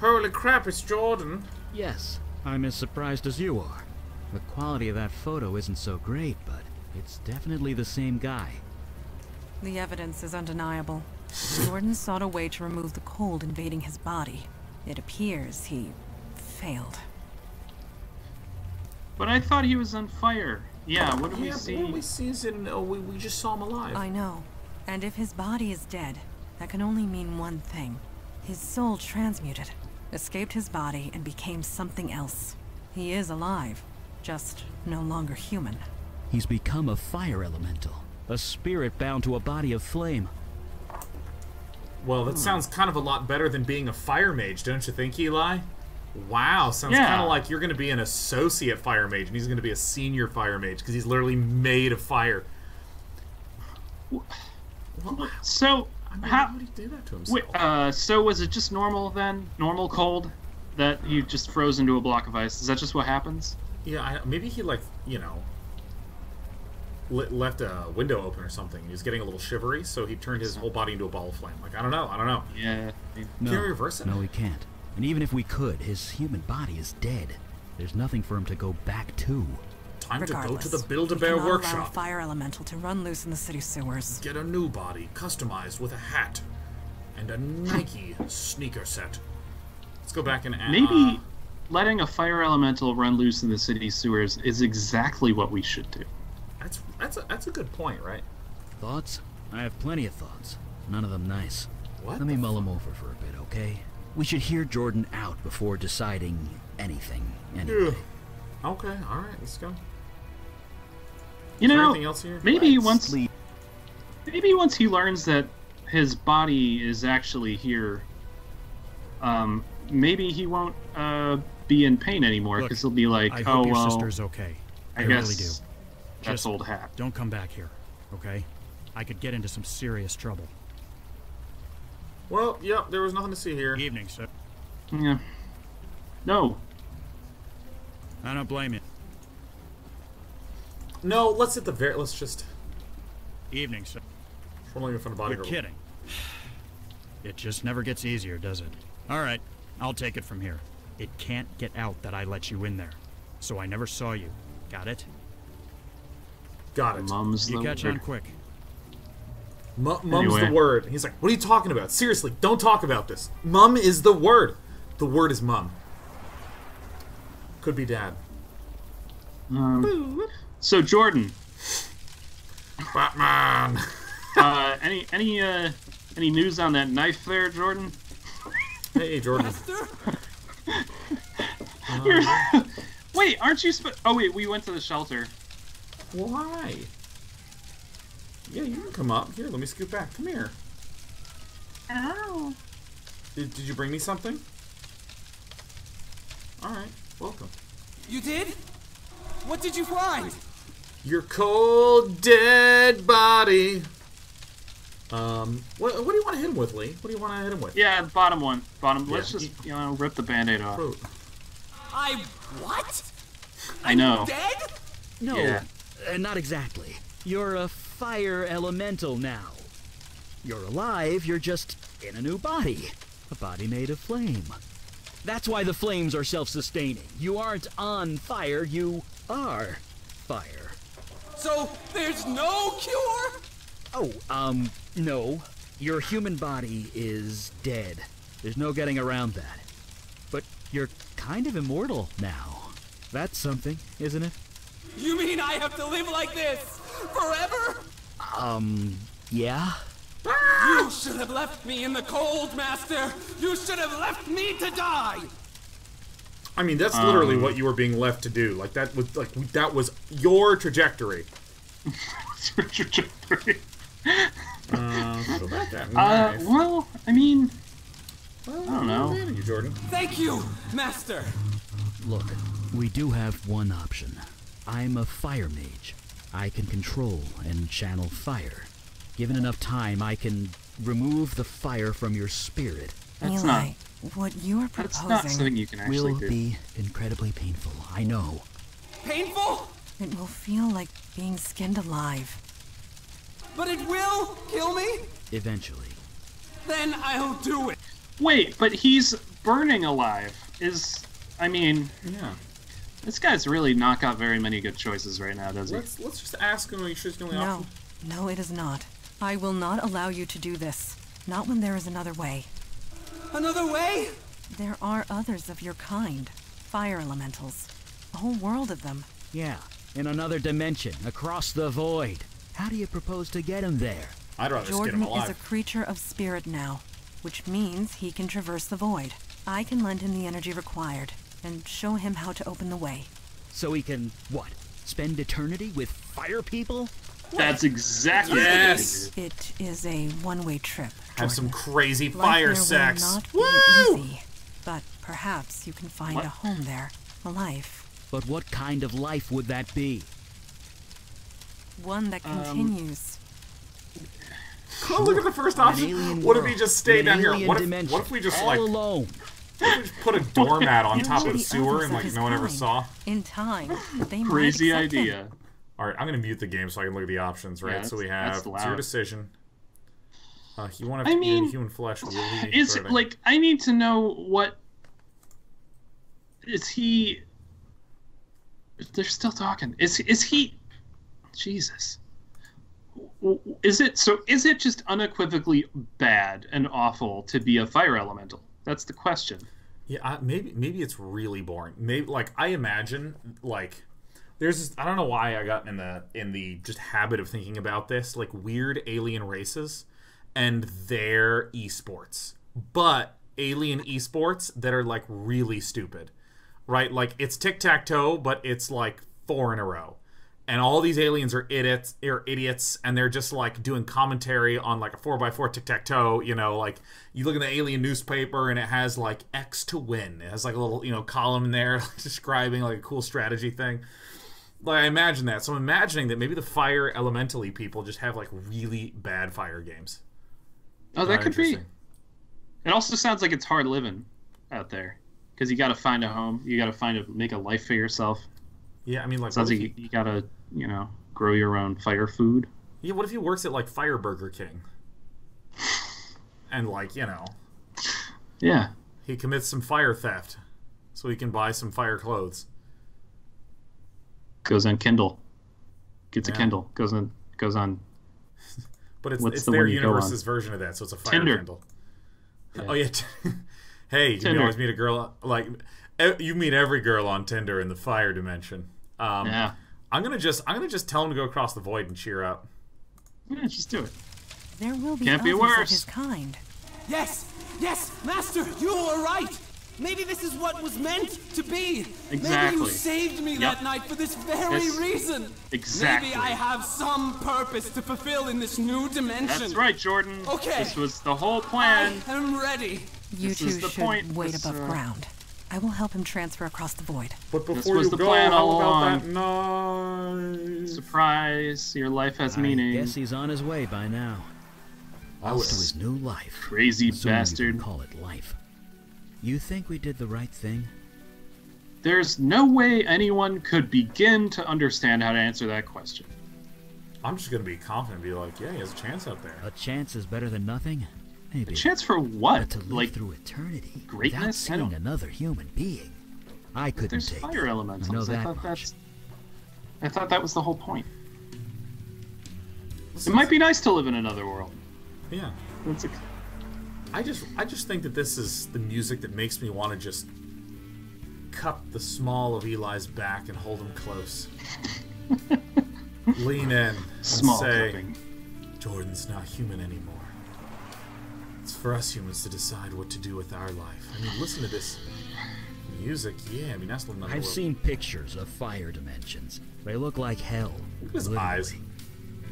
Holy crap! It's Jordan. Yes, I'm as surprised as you are. The quality of that photo isn't so great, but it's definitely the same guy. The evidence is undeniable. Jordan sought a way to remove the cold invading his body. It appears he failed. But I thought he was on fire. Yeah, what do we see? but what we see is in. Oh, we, we just saw him alive. I know. And if his body is dead, that can only mean one thing. His soul transmuted, escaped his body, and became something else. He is alive, just no longer human. He's become a fire elemental, a spirit bound to a body of flame. Well, that sounds kind of a lot better than being a fire mage, don't you think, Eli? Wow, sounds Yeah. kind of like you're going to be an associate fire mage, and he's going to be a senior fire mage because he's literally made of fire. So, I mean, how? how would he do that to himself? Wait, uh, so was it just normal then? Normal cold? That he just froze into a block of ice? Is that just what happens? Yeah, I, maybe he like you know le- left a window open or something. He was getting a little shivery, so he turned his whole body into a ball of flame. Like I don't know, I don't know. Yeah. I No, Can we reverse it? No, we can't. And even if we could, his human body is dead. There's nothing for him to go back to. Time to go to the we Build-A-Bear cannot allow a workshop. fire elemental to run loose in the city sewers. Get a new body, customized with a hat and a Nike sneaker set. Let's go back and add. Maybe letting a fire elemental run loose in the city sewers is exactly what we should do. That's that's a, that's a good point, right? Thoughts? I have plenty of thoughts. None of them nice. What? Let me mull them over for a bit, okay? We should hear Jordan out before deciding anything. Anyway. Yeah. Okay, all right, let's go. You there know, anything else here? maybe Let's once leave. maybe once he learns that his body is actually here, um, maybe he won't uh, be in pain anymore because he'll be like, I oh hope your well, sister's okay. I, I, guess do. that's Just old hat. Don't come back here, okay? I could get into some serious trouble. Well, yep, there was nothing to see here. Evening, sir. Yeah. No. I don't blame you. No, let's at the very. Let's just. Evening, sir. We're not even front of body. You're kidding. It just never gets easier, does it? All right, I'll take it from here. It can't get out that I let you in there. So I never saw you. Got it? Got it. Mum's You the catch word. on quick. Mu- mum's Anyway. the word. He's like, what are you talking about? Seriously, don't talk about this. Mum is the word. The word is mum. Could be dad. Um, so Jordan, Batman. uh, any any uh, Any news on that knife there, Jordan? Hey, Jordan. Master? Wait, aren't you? Sp- oh wait, we went to the shelter. Why? Yeah, you can come up. Here, let me scoot back. Come here. Ow. Did, did you bring me something? Alright, welcome. You did? What did you find? Your cold, dead body. Um, what, what do you want to hit him with, Lee? What do you want to hit him with? Yeah, bottom one. Bottom. Let's just you know rip the band-aid off. Oh, I what? I know. Dead? No, Yeah. Uh, not exactly. You're a fire elemental now. You're alive, you're just in a new body. A body made of flame. That's why the flames are self sustaining. You aren't on fire, you are fire. So there's no cure? Oh, um, no. Your human body is dead. There's no getting around that. But you're kind of immortal now. That's something, isn't it? You mean I have to live like this forever? Um, yeah? You should have left me in the cold, Master. You should have left me to die. I mean, that's literally Um. what you were being left to do. Like that was like that was your trajectory. Trajectory. Uh, go back that. Uh, well, I mean, Well, I don't know. You, Jordan. Thank you, Master. Look, we do have one option. I'm a fire mage. I can control and channel fire. Given enough time, I can remove the fire from your spirit. That's Eli, not- what you're proposing that's proposing, not something you can actually Will do. be incredibly painful, I know. Painful, it will feel like being skinned alive. but it will kill me? Eventually. Then I'll do it. Wait, but he's burning alive. Is I mean, Yeah. This guy's really not got very many good choices right now, does he? Let's let's just ask him. Make sure he's the only No, option. no, it is not. I will not allow you to do this. Not when there is another way. Another way? There are others of your kind. Fire elementals. A whole world of them. Yeah, in another dimension, across the void. How do you propose to get him there? I'd rather skin Jordan him alive. is a creature of spirit now, which means he can traverse the void. I can lend him the energy required and show him how to open the way. So he can, what, spend eternity with fire people? That's exactly Yes. what I figured. It is a one-way trip. Have some crazy Life fire there sex. Will not Woo! be easy, but perhaps you can find What? a home there, a life, But what kind of life would that be? one that Um, continues. Oh, look at the first option. What if we just stay down here? What if, what if we just all like alone? What if we just put a doormat on top of the sewer and like no one ever saw? In time, they Crazy accept him. idea. All right, I'm gonna mute the game so I can look at the options. Right, Yeah, so we have it's your decision. Uh, you want to I eat mean, human flesh? Will Is burning? like I need to know what is he? They're still talking. Is is he? Jesus. Is it so? Is it just unequivocally bad and awful to be a fire elemental? That's the question. Yeah, I, maybe maybe it's really boring. Maybe like I imagine like there's this, I don't know why I got in the in the just habit of thinking about this like weird alien races and their esports, but alien esports that are like really stupid, right? Like it's tic tac toe, but it's like four in a row. And all these aliens are idiots, are idiots, and they're just like doing commentary on like a four by four tic tac toe. You know, like you look at the alien newspaper and it has like X to win. It has like a little you know column there describing like a cool strategy thing. Like I imagine that. So I'm imagining that maybe the fire elementally people just have like really bad fire games. Oh, that Uh, could be. It also sounds like it's hard living out there because you got to find a home. You got to find a make a life for yourself. Yeah, I mean like Sounds like you, you got to you know grow your own fire food. yeah, what if he works at like Fire Burger King? And like, you know, Yeah. he commits some fire theft so he can buy some fire clothes. Goes on Kindle. Gets Yeah. a Kindle. Goes on. Goes on. But it's, What's it's the their you universe's version of that, so it's a fire Tinder. Kindle. Oh yeah. hey, you Tinder. always meet a girl like you meet every girl on Tinder in the fire dimension. Um, Yeah. I'm gonna just I'm gonna just tell him to go across the void and cheer up. Yeah. Just do it. there will be Can't be others worse. of his kind. Yes, yes, Master, you were right. Maybe this is what was meant to be. Exactly. Maybe Exactly. you saved me Yep. that night for this very Yes. reason. Exactly. Maybe I have some purpose to fulfill in this new dimension. That's right, Jordan. Okay. This was the whole plan. I am ready. You This two is the should point. wait This, above uh, ground. I will help him transfer across the void. But This before was you the go, plan how all about that knife? Surprise! Your life has I meaning. guess he's on his way by now. I Off was to his new life. Crazy assuming you bastard. call it life. You think we did the right thing? There's no way anyone could begin to understand how to answer that question. I'm just gonna be confident and be like, yeah, he has a chance out there. A chance is better than nothing? Maybe. A chance for But what? to live Like, through eternity without greatness? I seeing don't- another human being, I couldn't there's take fire it. elementals. I know that thought much. that's. I thought that was the whole point. It might be nice to live in another world. Yeah. That's a, I just I just think that this is the music that makes me want to just cup the small of Eli's back and hold him close. Lean in and Small say, cupping. Jordan's not human anymore. It's for us humans to decide what to do with our life. I mean, listen to this music. Yeah, I mean that's another I've world. seen pictures of fire dimensions. They look like hell. Look at his literally. eyes.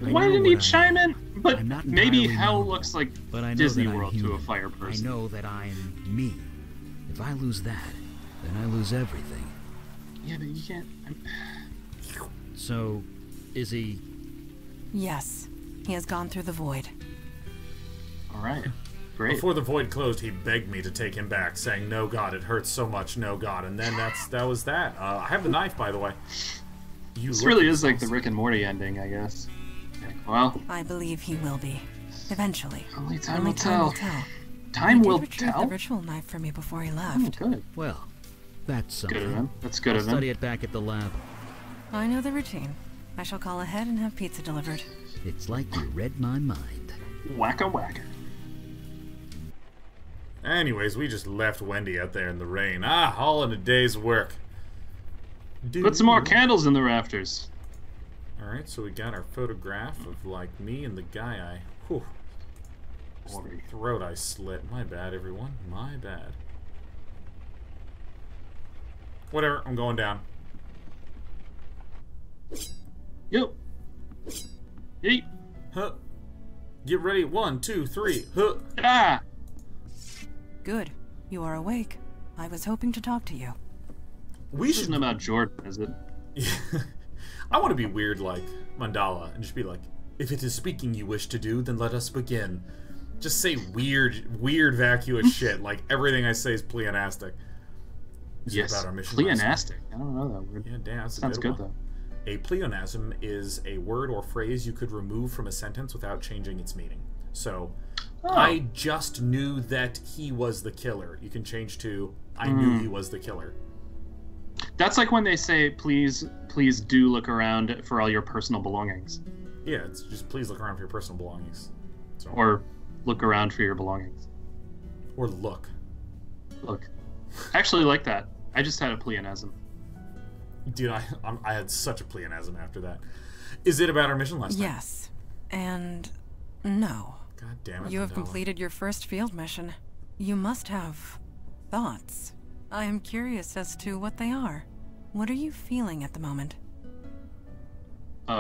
I Why didn't he what chime in? But maybe hell normal, looks like But I know Disney that I'm World to a human. fire person. I know that I'm me. If I lose that, then I lose everything. Yeah, but you can't. I'm- So, is he? Yes, he has gone through the void. All right, great. Before the void closed, he begged me to take him back, saying, "No, God, it hurts so much. No, God." And then that's that was that. Uh, I have the knife, by the way. You This really is like the. Rick and Morty ending, I guess. Okay, Well, I believe he will be. Eventually. only time Only will time tell. will tell. Time he will tell. the ritual knife for me before he Oh, left. good. Well, that's something. Good of him. That's good I'll of him. study it back at the lab. I know the routine. I shall call ahead and have pizza delivered. It's like you read my mind. Wacka wacka. Anyways, we just left Wendy out there in the rain. Ah, all in a day's work. Put some more candles in the rafters. All right, so we got our photograph of like me and the guy I. Whew. Throat I slit. My bad, everyone. My bad. Whatever. I'm going down. Yep. Yeet. Huh. Get ready. One, two, three. Huh. Ah. Good. You are awake. I was hoping to talk to you. We This should isn't about Jordan, is it? I want to be weird like Mandana and just be like, if it is speaking you wish to do, then let us begin. Just say weird, weird, vacuous shit. Like everything I say is pleonastic. This is Yes. about our mission. Pleonastic. I don't know that word. Yeah, damn, that's a Sounds good, good though. A pleonasm is a word or phrase you could remove from a sentence without changing its meaning. So, Oh. I just knew that he was the killer. You can change to I Hmm. knew he was the killer. That's like when they say, "Please, please do look around for all your personal belongings," Yeah, it's just please look around for your personal belongings. So, or "Look around for your belongings." or look. Look, I actually like that. I just had a pleonasm. Dude, I I'm, I had such a pleonasm after that. Is it about our mission last night? Yes. And no. God damn it. You have completed your first field mission. You must have thoughts. I am curious as to what they are. What are you feeling at the moment? Um,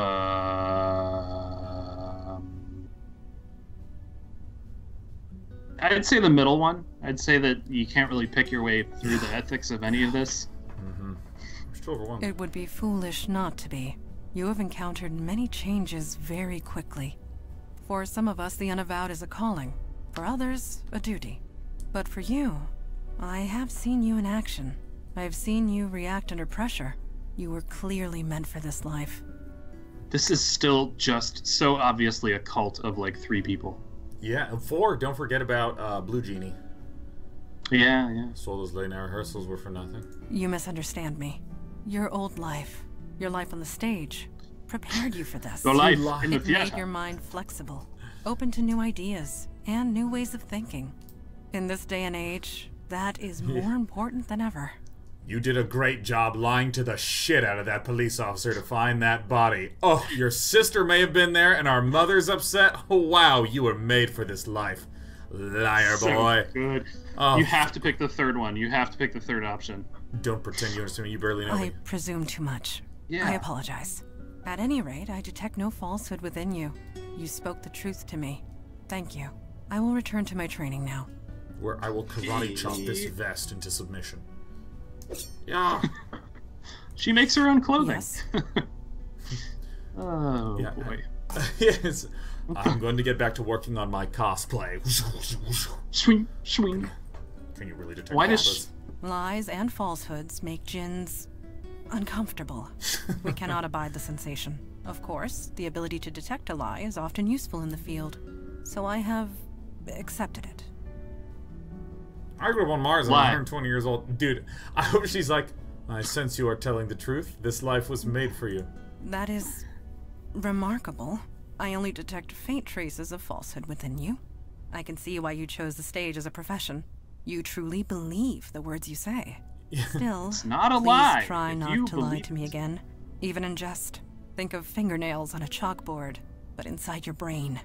I'd say the middle one. I'd say that you can't really pick your way through the ethics of any of this. Mm-hmm. We're still overwhelmed. It would be foolish not to be. You have encountered many changes very quickly. For some of us, the unavowed is a calling. For others, a duty. But for you, I have seen you in action. I have seen you react under pressure. You were clearly meant for this life. This is still just so obviously a cult of like three people. Yeah, and four. Don't forget about uh, Blue Genie. Yeah, yeah. So those late night rehearsals were for nothing. You misunderstand me. Your old life, your life on the stage, prepared you for this. Your life lie. in the It made your mind flexible, open to new ideas, and new ways of thinking. In this day and age, that is more important than ever. You did a great job lying to the shit out of that police officer to find that body. Oh, your sister may have been there and our mother's upset. Oh, wow, you were made for this life. Liar So boy. good. Oh. You have to pick the third one. You have to pick the third option. Don't pretend you understand me. You barely know I me. presume too much. Yeah. I apologize. At any rate, I detect no falsehood within you. You spoke the truth to me. Thank you. I will return to my training now. Where I will karate chop this vest into submission. Yeah. She makes her own clothing. Yes. Oh Yeah. boy. yes. I'm going to get back to working on my cosplay. Swing, swing. Can you really detect Why does this? Lies and falsehoods make Jinns uncomfortable. we cannot abide the sensation. Of course, the ability to detect a lie is often useful in the field, so I have accepted it. I grew up on Mars. I'm 120 years old. Dude, I hope she's like, I sense you are telling the truth. This life was made for you. That is remarkable. I only detect faint traces of falsehood within you. I can see why you chose the stage as a profession. You truly believe the words you say. Still, It's not a please lie. try if not you to lie to me again, even in jest. Think of fingernails on a chalkboard, but inside your brain.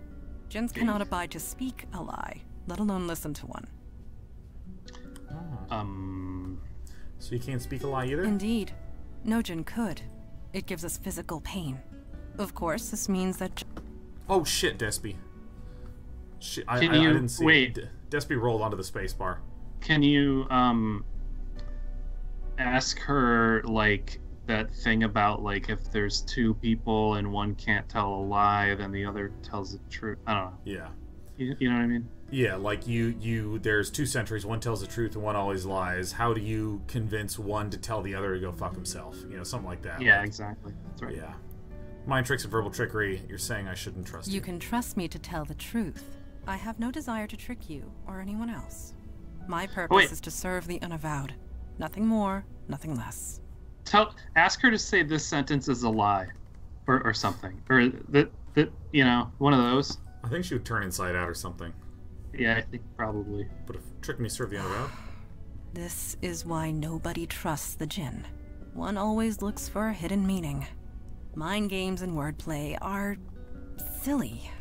Jinns cannot abide to speak a lie, let alone listen to one. Um. So you can't speak a lie either? Indeed, no Jinn could. It gives us physical pain. Of course, this means that Oh shit, Despy. Shit, I, Can I, I you- didn't see. wait. D- Despy rolled onto the space bar. Can you um ask her like that thing about like if there's two people and one can't tell a lie, then the other tells the truth? I don't know. Yeah. You, you know what I mean? Yeah, like you, you. There's two centuries. One tells the truth and one always lies. How do you convince one to tell the other to go fuck himself? You know, something like that. Yeah, like- exactly. That's right. Yeah. Mind tricks and verbal trickery. You're saying I shouldn't trust you. You can trust me to tell the truth. I have no desire to trick you or anyone else. My purpose wait. is to serve the unavowed. Nothing more, nothing less. Tell ask her to say this sentence is a lie, or or something, or that that you know one of those. I think she would turn inside out or something. Yeah, I think probably. But if trick me, serve the unavowed. This is why nobody trusts the Jinn. One always looks for a hidden meaning. Mind games and wordplay are silly.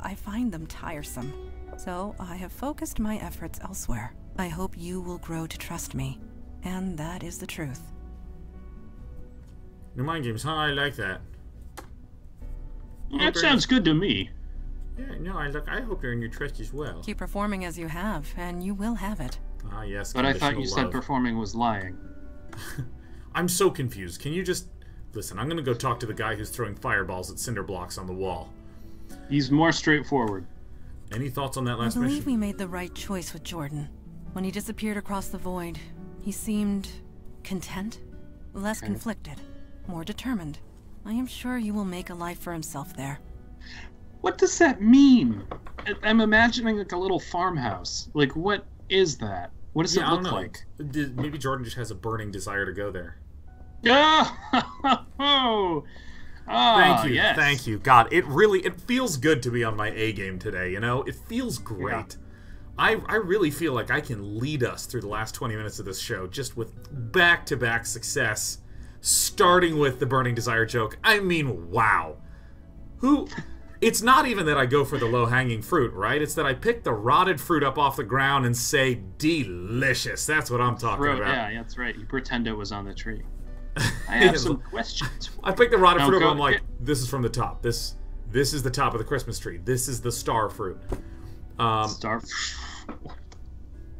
I find them tiresome. So I have focused my efforts elsewhere. I hope you will grow to trust me. And that is the truth. New mind games, huh? I like that. That sounds good to me. Yeah, no, I look. I hope you're in your trust as well. Keep performing as you have, and you will have it. Ah, yes. But I thought you conditional said performing was lying. I'm so confused. Can you just listen? I'm gonna go talk to the guy who's throwing fireballs at cinder blocks on the wall. He's more straightforward. Any thoughts on that last? I believe mission? we made the right choice with Jordan. When he disappeared across the void, he seemed content, less conflicted, more determined. I am sure you will make a life for himself there. What does that mean? I- I'm imagining like a little farmhouse. Like, what is that? What does Yeah, it don't look like? Maybe Jordan just has a burning desire to go there. Oh, oh, Thank you, yes. thank you. God, it really it feels good to be on my A game today. You know, it feels great. I I really feel like I can lead us through the last twenty minutes of this show just with back to back success, starting with the burning desire joke. I mean, wow. Who? It's not even that I go for the low hanging fruit, right? It's that I pick the rotted fruit up off the ground and say delicious. That's what I'm talking Throw- about. yeah, that's right. You pretend it was on the tree. I have some questions. I picked the rotted Now fruit up. I'm like, this is from the top. This this is the top of the Christmas tree. This is the star fruit. Um, Star.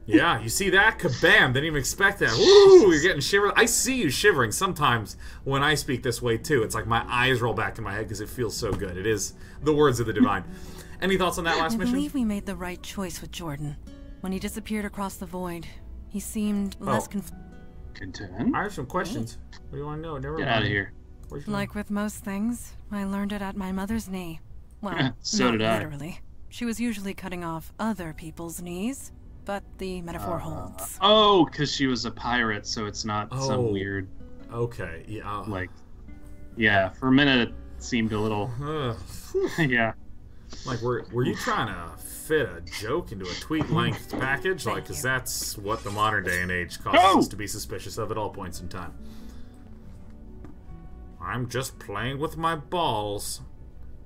Yeah, you see that? Kabam! Didn't even expect that. Woo! You're getting shivered. I see you shivering sometimes when I speak this way too. It's like my eyes roll back in my head because it feels so good. It is the words of the divine. Any thoughts on that last I mission? believe we made the right choice with Jordan. When he disappeared across the void, he seemed oh. less Oh. conf- Content. I have some questions. What do you want to know? Never Get mind. out of here. Like with most things, I learned it at my mother's knee. Well, So not did I. literally. She was usually cutting off other people's knees, but the metaphor Uh, holds. Oh, because she was a pirate, so it's not Oh. some weird Okay. Yeah. like. Yeah, for a minute it seemed a little. Ugh. yeah. Like, were were you trying to fit a joke into a tweet-length package? Like, because that's what the modern day and age causes Oh! us to be suspicious of at all points in time. I'm just playing with my balls.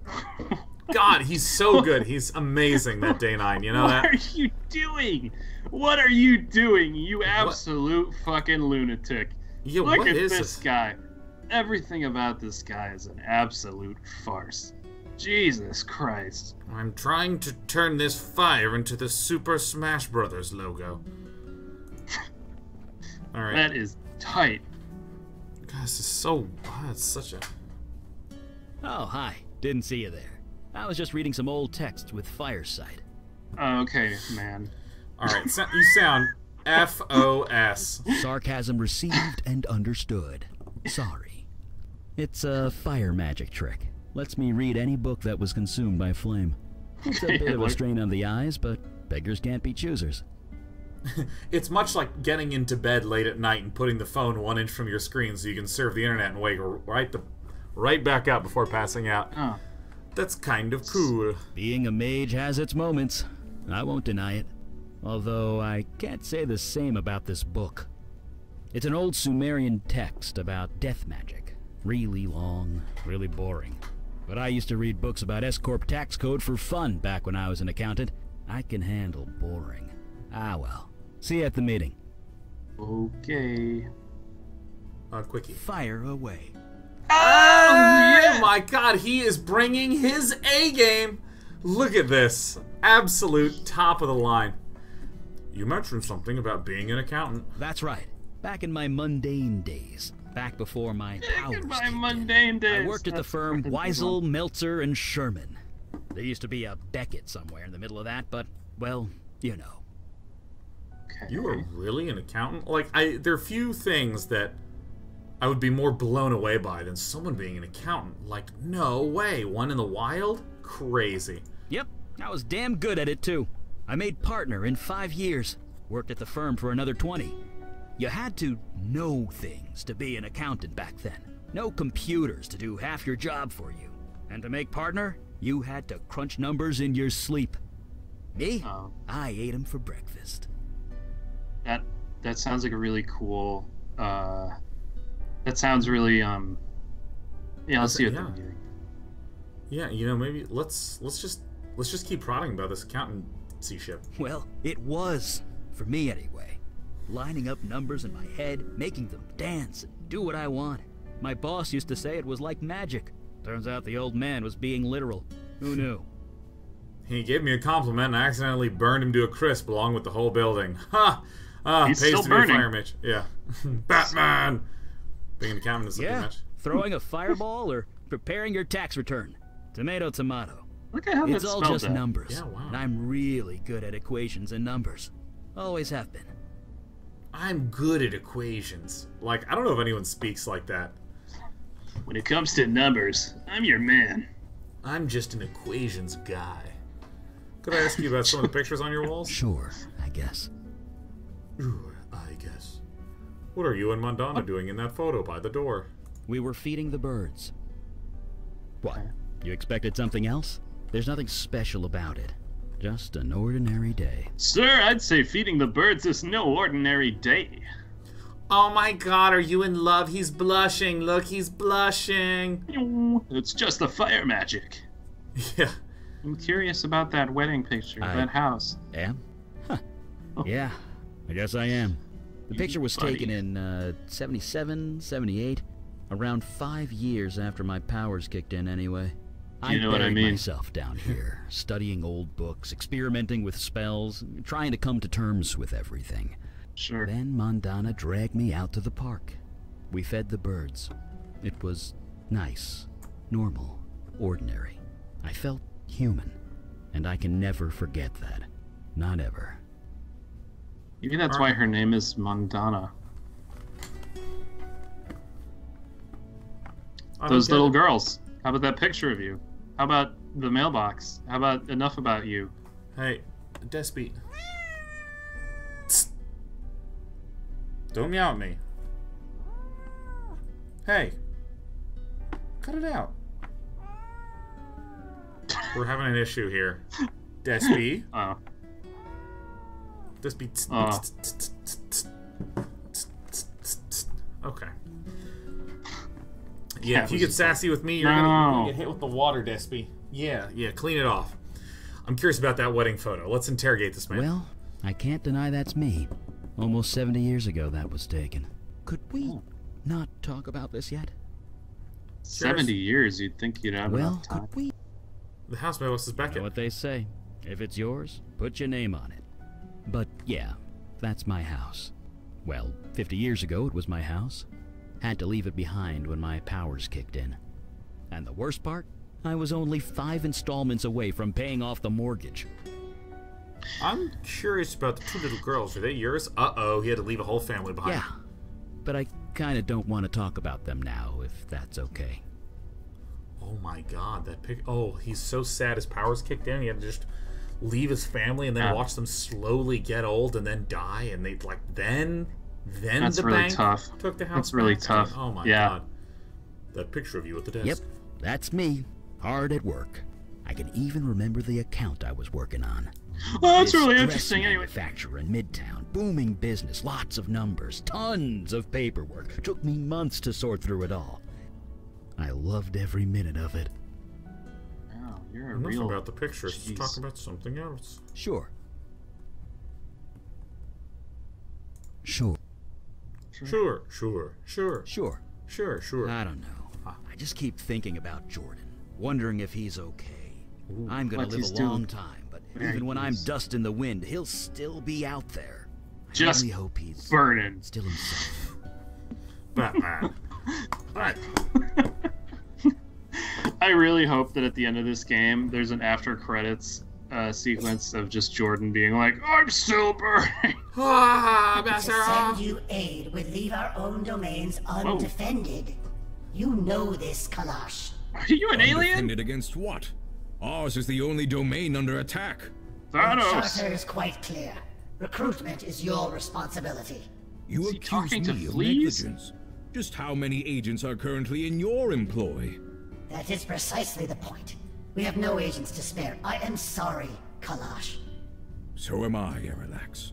God, he's so good. He's amazing. That day nine. You know what that. are you doing? What are you doing, you absolute fucking lunatic? Yeah, Look what at is this this? guy. Everything about this guy is an absolute farce. Jesus Christ. I'm trying to turn this fire into the Super Smash Brothers logo. All right. That is tight. God, this is so. Wow, it's such a. Oh, hi. Didn't see you there. I was just reading some old texts with Fireside. Okay, man. All right, so, you sound F O S. Sarcasm received and understood. Sorry. It's a fire magic trick. Lets me read any book that was consumed by flame. It's a bit of a strain on the eyes, but beggars can't be choosers. It's much like getting into bed late at night and putting the phone one inch from your screen so you can surf the internet and wake right the right back up before passing out. Oh. That's kind of cool. Being a mage has its moments. I won't deny it. Although I can't say the same about this book. It's an old Sumerian text about death magic. Really long, really boring. But I used to read books about S Corp tax code for fun back when I was an accountant. I can handle boring. Ah well. See you at the meeting. Okay. Uh, quickie. Fire away. Oh, oh my God, he is bringing his A game. Look at this, absolute top of the line. You mentioned something about being an accountant. That's right. Back in my mundane days. Back before my powers. My kicked in. mundane days. I worked at the firm fucking Weisel, Meltzer, and Sherman. There used to be a Beckett somewhere in the middle of that, but, well, you know. Okay. You are really an accountant? Like, I there are few things that I would be more blown away by than someone being an accountant. Like, no way. One in the wild? Crazy. Yep, I was damn good at it too. I made partner in five years. Worked at the firm for another 20. You had to know things to be an accountant back then. No computers to do half your job for you. And to make partner, you had to crunch numbers in your sleep. Me? Oh. I them for breakfast. That that sounds like a really cool. Uh, that sounds really um. Yeah, let's see what Yeah. the meeting. Yeah, you know, maybe let's let's just let's just keep prodding about this accountancy ship. Well, it was. For me, anyway. Lining up numbers in my head, making them dance and do what I want. My boss used to say it was like magic. Turns out the old man was being literal. Who knew? He gave me a compliment and I accidentally burned him to a crisp along with the whole building. Ha! Ah, He's pays still to be a burning. fire mage. Yeah. Batman! Being an accountant is something Yeah, much. throwing a fireball or preparing your tax return. Tomato, tomato. Look at how It's all just out. numbers. Yeah, wow. And I'm really good at equations and numbers. Always have been. I'm good at equations. Like, I don't know if anyone speaks like that. When it comes to numbers, I'm your man. I'm just an equations guy. Could I ask you about some of the pictures on your walls? Sure, I guess. Ooh, I guess. What are you and Mandana doing in that photo by the door? We were feeding the birds. What? You expected something else? There's nothing special about it. Just an ordinary day. Sir, I'd say feeding the birds is no ordinary day. Oh my god, are you in love? He's blushing. Look, he's blushing. It's just the fire magic. Yeah. I'm curious about that wedding picture, I- that house. Am? Huh. Yeah, I guess I am. The picture was taken in uh, 77, 78, around five years after my powers kicked in, anyway. You know what I buried mean. myself down here, studying old books, experimenting with spells, trying to come to terms with everything. Sure. Then Mandana dragged me out to the park. We fed the birds. It was nice, normal, ordinary. I felt human, and I can never forget that. Not ever. Maybe that's why her name is Mandana. Those little it. girls. How about that picture of you? How about the mailbox? How about enough about you? Hey, Despy. Don't meow at me. Hey. Cut it out. We're having an issue here. Despy. Oh. Despy. Oh. Okay. Yeah, if you get sassy with me, you're gonna, you're gonna get hit with the water, Despy. Yeah, yeah, clean it off. I'm curious about that wedding photo. Let's interrogate this man. Well, I can't deny that's me. Almost 70 years ago that was taken. Could we not talk about this yet? 70 years, you'd think you'd have Well, enough time. could we? the house housemaid is Know what they say. If it's yours, put your name on it. But yeah, that's my house. Well, 50 years ago it was my house. Had to leave it behind when my powers kicked in. And the worst part? I was only five installments away from paying off the mortgage. I'm curious about the two little girls. Are they yours? Uh oh, he had to leave a whole family behind. Yeah, but I kinda don't want to talk about them now, if that's okay. Oh my god, that pic. Oh, he's so sad his powers kicked in. He had to just leave his family and then Yeah. watch them slowly get old and then die. And they like then, then That's the really bank tough. took the house. That's really back? tough. Oh my Yeah. god, that picture of you at the desk. Yep, that's me, hard at work. I can even remember the account I was working on. Oh, that's This really interesting. Anyway, Manufacturer in Midtown, booming business, lots of numbers, tons of paperwork. Took me months to sort through it all. I loved every minute of it. Wow, you're a Enough real. about the pictures. Let's talk about something else. Sure. Sure. Sure, sure, sure, Sure. sure, sure. I don't know. I just keep thinking about Jordan, wondering if he's okay. I'm gonna live he's a doing long time, but very even when I'm dust in the wind, he'll still be out there. I Just only hope he's burning. still himself. Batman. right. I really hope that at the end of this game, there's an after credits uh, sequence of just Jordan being like, "I'm still burning." Ah, To Master. send you aid would leave our own domains undefended. You know this, Kalash. Are you an alien? Undefended against what? Ours is the only domain under attack. Thanos. Charter is quite clear. Recruitment is your responsibility. You he accuse talking to me of fleas? negligence. Just how many agents are currently in your employ? That is precisely the point. We have no agents to spare. I am sorry, Kalash. So am I, Erilax.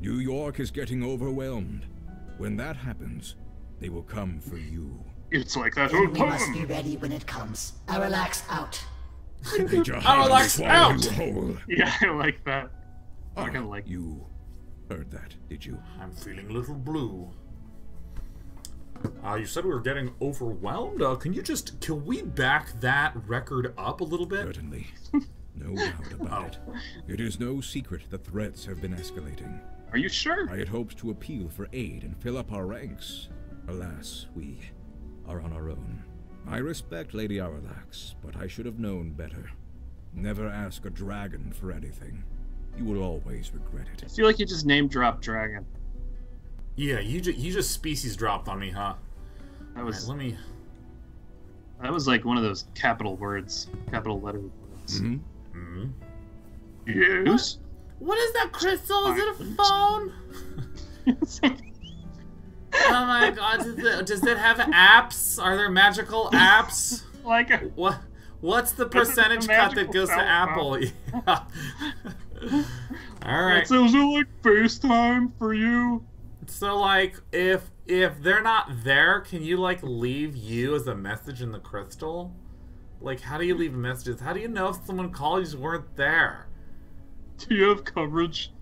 New York is getting overwhelmed. When that happens, they will come for you. It's like that Then old we must be ready when it comes. Aralax out. Did Erilax out! you whole? Yeah, I like that. I Ah, kind of like. You heard that, did you? I'm feeling a little blue. Uh, you said we were getting overwhelmed. Uh, can you just can we back that record up a little bit? Certainly. No doubt about it. It is no secret that threats have been escalating. Are you sure? I had hoped to appeal for aid and fill up our ranks. Alas, we are on our own. I respect Lady Aralax, but I should have known better. Never ask a dragon for anything. You will always regret it. I feel like you just name dropped dragon. Yeah, you just you just species dropped on me, huh? That All right, was let me. that was like one of those capital words, capital letter words. hmm Mm -hmm. Yes. What is that crystal? Is it a phone? Oh my god! Does it, does it have apps? Are there magical apps? like a, What? What's the This is the percentage cut that goes to Apple? Yeah. All right. So is it like FaceTime for you? So like, if if they're not there, can you like leave you as a message in the crystal? Like, how do you leave messages? How do you know if someone called you weren't there? Do you have coverage?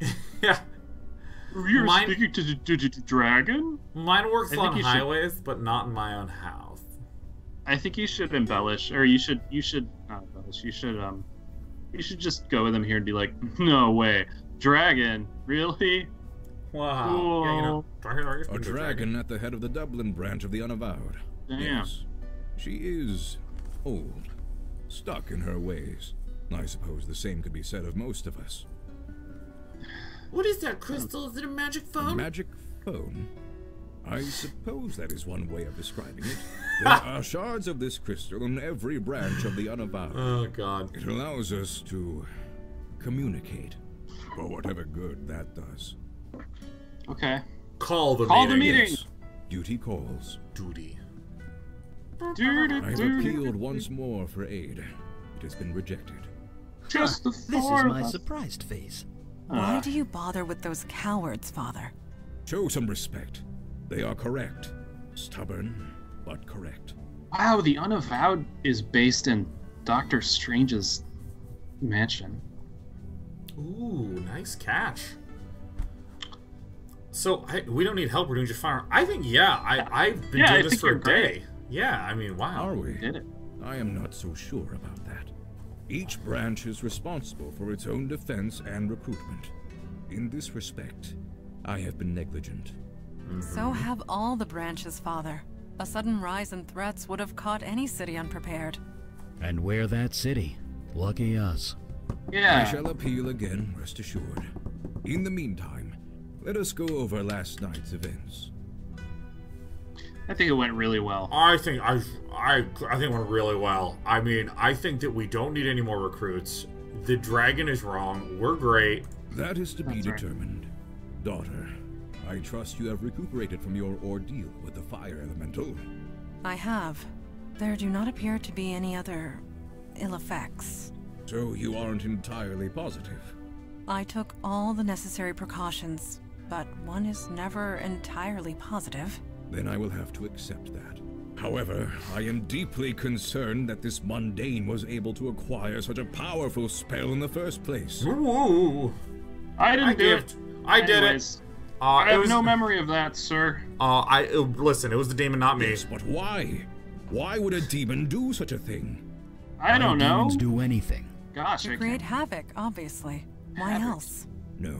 yeah, You're Mine- speaking to the, dragon? mine works on you should- highways, but not in my own house. I think you should embellish, or you should you should not embellish. You should um, you should just go with them here and be like, no way, dragon, really? Wow. Yeah, you know, dragon, dragon, A dragon. dragon at the head of the Dublin branch of the Unavowed. Damn. Yes. She is old, stuck in her ways. I suppose the same could be said of most of us. What is that crystal? Is it a magic A phone? magic phone? I suppose that is one way of describing it. There are shards of this crystal in every branch of the Unavowed. oh god. It allows us to communicate, for whatever good that does. Okay. Call the Call the meeting. meeting. Yes, duty calls. Duty. I have appealed once more for aid. It has been rejected. Just the This is my surprised face. Why Ah. do you bother with those cowards, Father? Show some respect. They are correct. Stubborn, but correct. Wow, the Unavowed is based in Doctor Strange's mansion. Ooh, nice catch. So I, we don't need help. We're doing just fine. I think yeah. I I've been Yeah, I doing this for a you're great. day. Yeah, I mean wow. Are we? Did it? I am not so sure about that. Each branch is responsible for its own defense and recruitment. In this respect, I have been negligent. So mm-hmm. have all the branches, Father. A sudden rise in threats would have caught any city unprepared. And we're that city. Lucky us. I Yeah. shall appeal again, rest assured. In the meantime, let us go over last night's events. I think it went really well. I think I I I think it went really well. I mean, I think that we don't need any more recruits. The dragon is wrong. We're great. That is to be That's right. determined. Daughter, I trust you have recuperated from your ordeal with the fire elemental. I have. There do not appear to be any other ill effects. So you aren't entirely positive. I took all the necessary precautions, but one is never entirely positive. Then I will have to accept that. However, I am deeply concerned that this mundane was able to acquire such a powerful spell in the first place. Ooh. I didn't I do it. I did it. Uh, I have was, no memory of that, sir. Uh, I uh, listen. It was the demon, not me. Yes, but why? Why would a demon do such a thing? I don't Why know. demons do anything. Gosh, To I create can't. havoc, obviously. Why Havoc. else? No,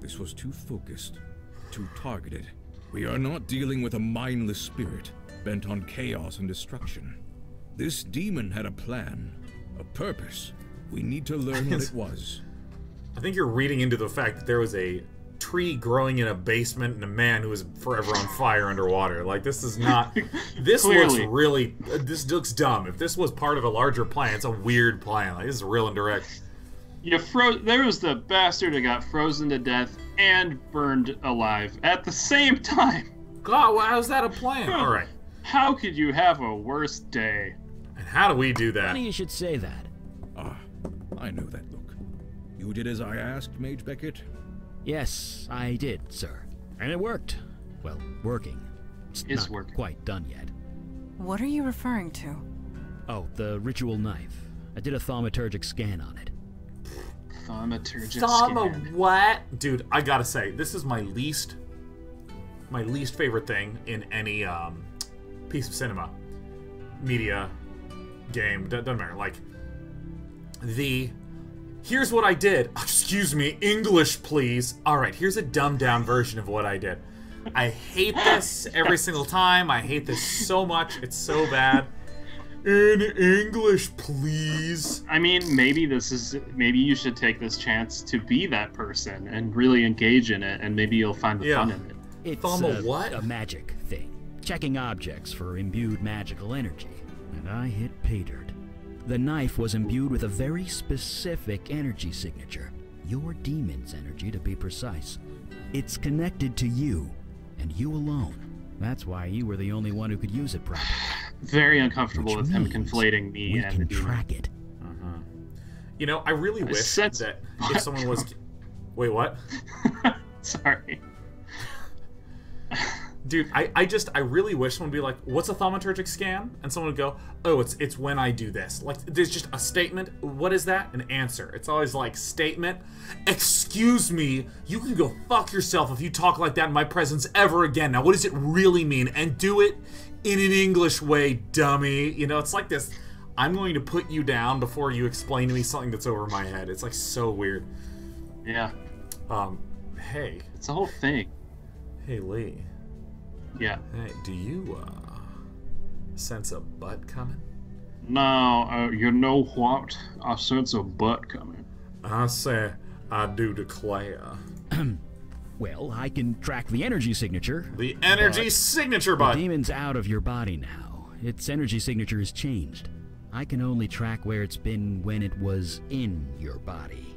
this was too focused, too targeted. We are not dealing with a mindless spirit bent on chaos and destruction. This demon had a plan, a purpose. We need to learn what it was. I think you're reading into the fact that there was a tree growing in a basement and a man who was forever on fire underwater. Like this is not. This looks really. Uh, this looks dumb. If this was part of a larger plan, it's a weird plan. Like this is real indirect. You froze. There was the bastard who got frozen to death and burned alive at the same time. God, well, how's that a plan? All right. How could you have a worse day? And how do we do that? Funny you should say that. Ah, I know that look. You did as I asked, Mage Beckett? Yes, I did, sir. And it worked. Well, working. It's Is not working. quite done yet. What are you referring to? Oh, the ritual knife. I did a thaumaturgic scan on it. Thaumaturgic Thama scan. what? Dude, I gotta say, this is my least my least favorite thing in any um piece of cinema. Media, game, do- doesn't matter. Like the here's what I did. Excuse me, English please. Alright, here's a dumbed down version of what I did. I hate this every single time. I hate this so much. It's so bad. In English, please. I mean, maybe this is. Maybe you should take this chance to be that person and really engage in it, and maybe you'll find the Yeah. fun in it. It's Thaumo a, what? a magic thing. Checking objects for imbued magical energy. And I hit pay dirt. The knife was imbued with a very specific energy signature. Your demon's energy, to be precise. It's connected to you, and you alone. That's why you were the only one who could use it properly. Very uncomfortable Which with him conflating me we and the can demon. track it. Uh-huh. You know, I really wish sense- that if someone was. Wait, what? Sorry. Dude, I, I just I really wish someone would be like, "What's a thaumaturgic scan?" And someone would go, "Oh, it's it's when I do this." Like, there's just a statement. What is that? An answer. It's always like statement. Excuse me, you can go fuck yourself if you talk like that in my presence ever again. Now, what does it really mean? And do it in an English way, dummy. You know, it's like this. I'm going to put you down before you explain to me something that's over my head. It's like so weird. Yeah, Um, hey, it's a whole thing. hey Leigh. Yeah. Hey, do you uh sense a butt coming? No, uh, you know what? I sense a butt coming. I say I do declare. Well, I can track the energy signature. The energy but signature The demon's out of your body now. Its energy signature has changed. I can only track where it's been when it was in your body.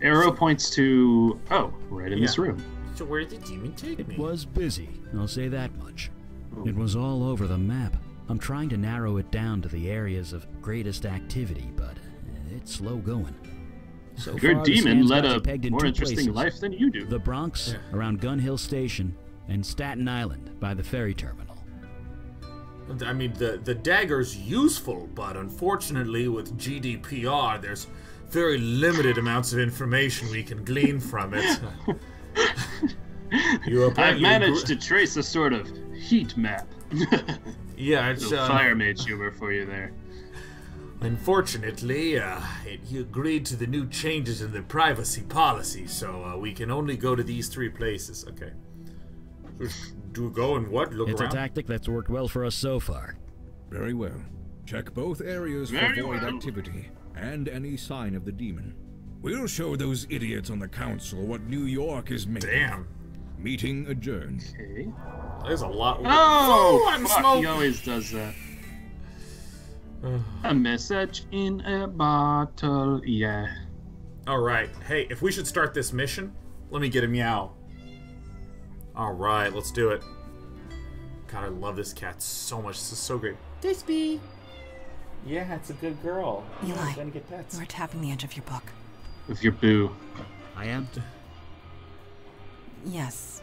Arrow points to. Oh, right in this room. So where did the demon take It me? was busy, I'll say that much. It was all over the map. I'm trying to narrow it down to the areas of greatest activity, but uh, it's slow going. So Your far, demon led a more interesting places. life than you do. The Bronx, around Gun Hill Station, and Staten Island by the ferry terminal. I mean, the the dagger's useful, but unfortunately, with GDPR, there's very limited amounts of information we can glean from it. you I've apparently managed agree- to trace a sort of heat map. Yeah, it's Little uh, fire mage humor for you there. Unfortunately, uh, it, he agreed to the new changes in the privacy policy, so uh, we can only go to these three places. Okay. Just Do go and what? Look It's a tactic that's worked well for us so far. Very well. Check both areas for void well. activity and any sign of the demon. We'll show those idiots on the council what New York is made. of. Damn. Meeting adjourned. Okay. There's a lot. Oh, I'm fuck, smoking. he always does that. A message in a bottle, yeah. All right. Hey, if we should start this mission, let me get a meow. All right, let's do it. God, I love this cat so much. This is so great. Disby. Yeah, it's a good girl. Eli, gonna get pets. you are tapping the edge of your book. With your boo. I am? Yes,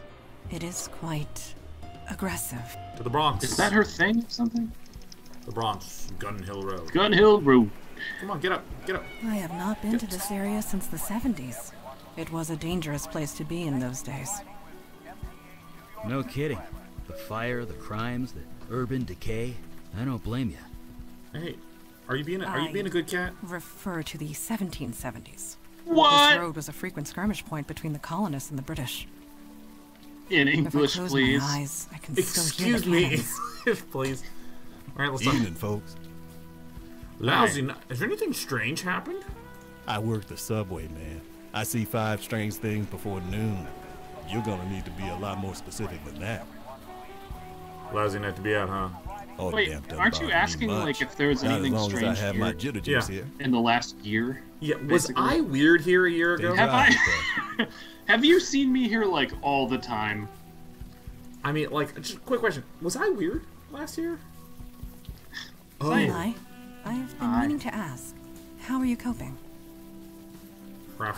it is quite aggressive. To the Bronx. Is that her thing or something? The Bronx, Gun Hill Road. Gun Hill Road. Come on, get up, get up. I have not been to this area since the 70s. It was a dangerous place to be in those days. No kidding. The fire, the crimes, the urban decay. I don't blame you. Hey, are you being a, are you being a good cat? Refer to the 1770s. What? This road was a frequent skirmish point between the colonists and the British. In If I English, close please. my eyes, I can still hear Excuse the me, please. All right, let's Evening, talk. folks. Lousy. n- Has anything strange happened? I work the subway, man. I see five strange things before noon. You're gonna need to be a lot more specific than that. Lousy night to be out, huh? Oh, Wait, damn, aren't you asking like if there's Not anything as long strange as I have my here jitter Yeah. here. in the last year? Yeah. Was Basically. I weird here a year ago? Have I? have you seen me here like all the time? I mean, like, just quick question. Was I weird last year? Oh, Eli, I have been Hi. meaning to ask. How are you coping? rough.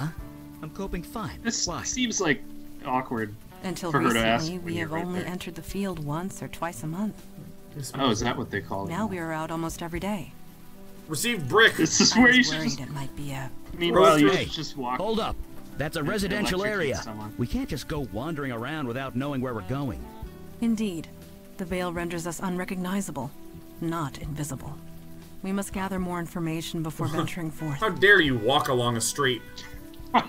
I'm coping fine. This Why? seems like awkward. Until For her to ask recently, when we you're have right only there. entered the field once or twice a month. Oh, is that what they call it? Now we are out almost every day. Received brick. This is I where you was should just. it might be a Meanwhile, you Hey, just walk. Hold up. That's a residential area. someone. We can't just go wandering around without knowing where we're going. Indeed, the veil renders us unrecognizable, not invisible. We must gather more information before venturing forth. How dare you walk along a street?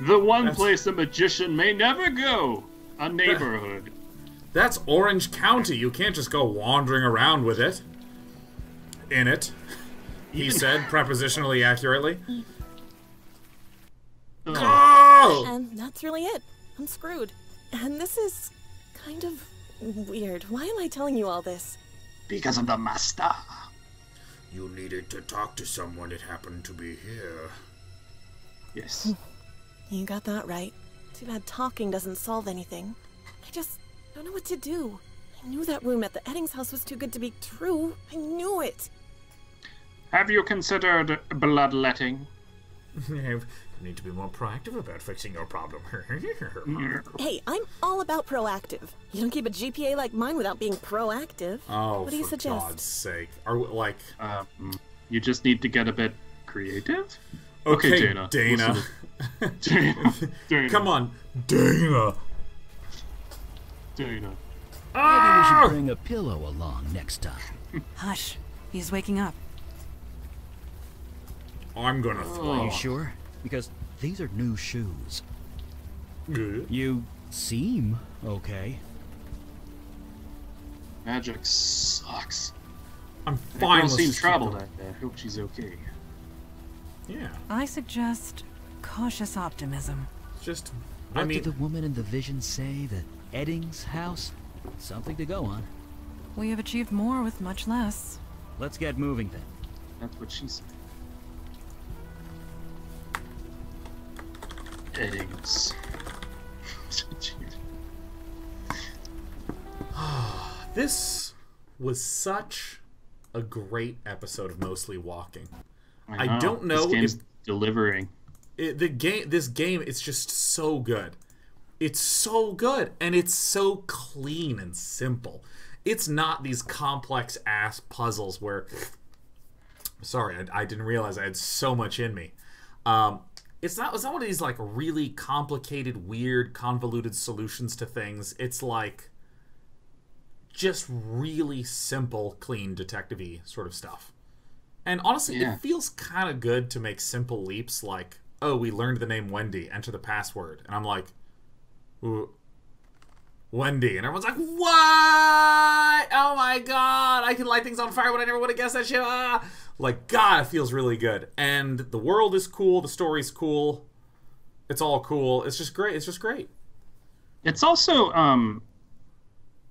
The one That's- place a magician may never go. A neighborhood. That's Orange County. You can't just go wandering around with it. In it. He said prepositionally accurately. Oh! And that's really it. I'm screwed. And this is kind of weird. Why am I telling you all this? Because of the master. You needed to talk to someone. It happened to be here. Yes. You got that right. Too bad talking doesn't solve anything. I just don't know what to do. I knew that room at the Eddings house was too good to be true. I knew it. Have you considered bloodletting? You need to be more proactive about fixing your problem. Hey, I'm all about proactive. You don't keep a GPA like mine without being proactive. oh, what do you for suggest? God's sake. Are we, like Um, you just need to get a bit creative. okay, Okay, Dana. Dana. Dana. Dana. Come on, Dana. Dana. Maybe we Ah! should bring a pillow along next time. Hush, he's waking up. I'm gonna Are throw. you sure? Because these are new shoes. Good. You seem okay. Magic sucks. I'm That fine. girl seems troubled. going. I, I hope she's okay. Yeah, I suggest cautious optimism. just. What I mean, did the woman in the vision say? The Eddings house? Something to go on. We have achieved more with much less. Let's get moving then. That's what she said. Eddings. this was such a great episode of Mostly Walking. I, I don't know This game's if- delivering. it, the game this game it's just so good it's so good and it's so clean and simple it's not these complex ass puzzles where sorry I, I didn't realize i had so much in me um, it's not it's not one of these like really complicated weird convoluted solutions to things it's like just really simple clean detective sort of stuff and honestly, Yeah. it feels kind of good to make simple leaps like, oh, we learned the name Wendy, enter the password. And I'm like, Wendy. And everyone's like, what? Oh my god, I can light things on fire when I never would have guessed that shit. Ah! Like, God, it feels really good. And the world is cool, the story's cool. It's all cool. It's just great. It's just great. It's also um,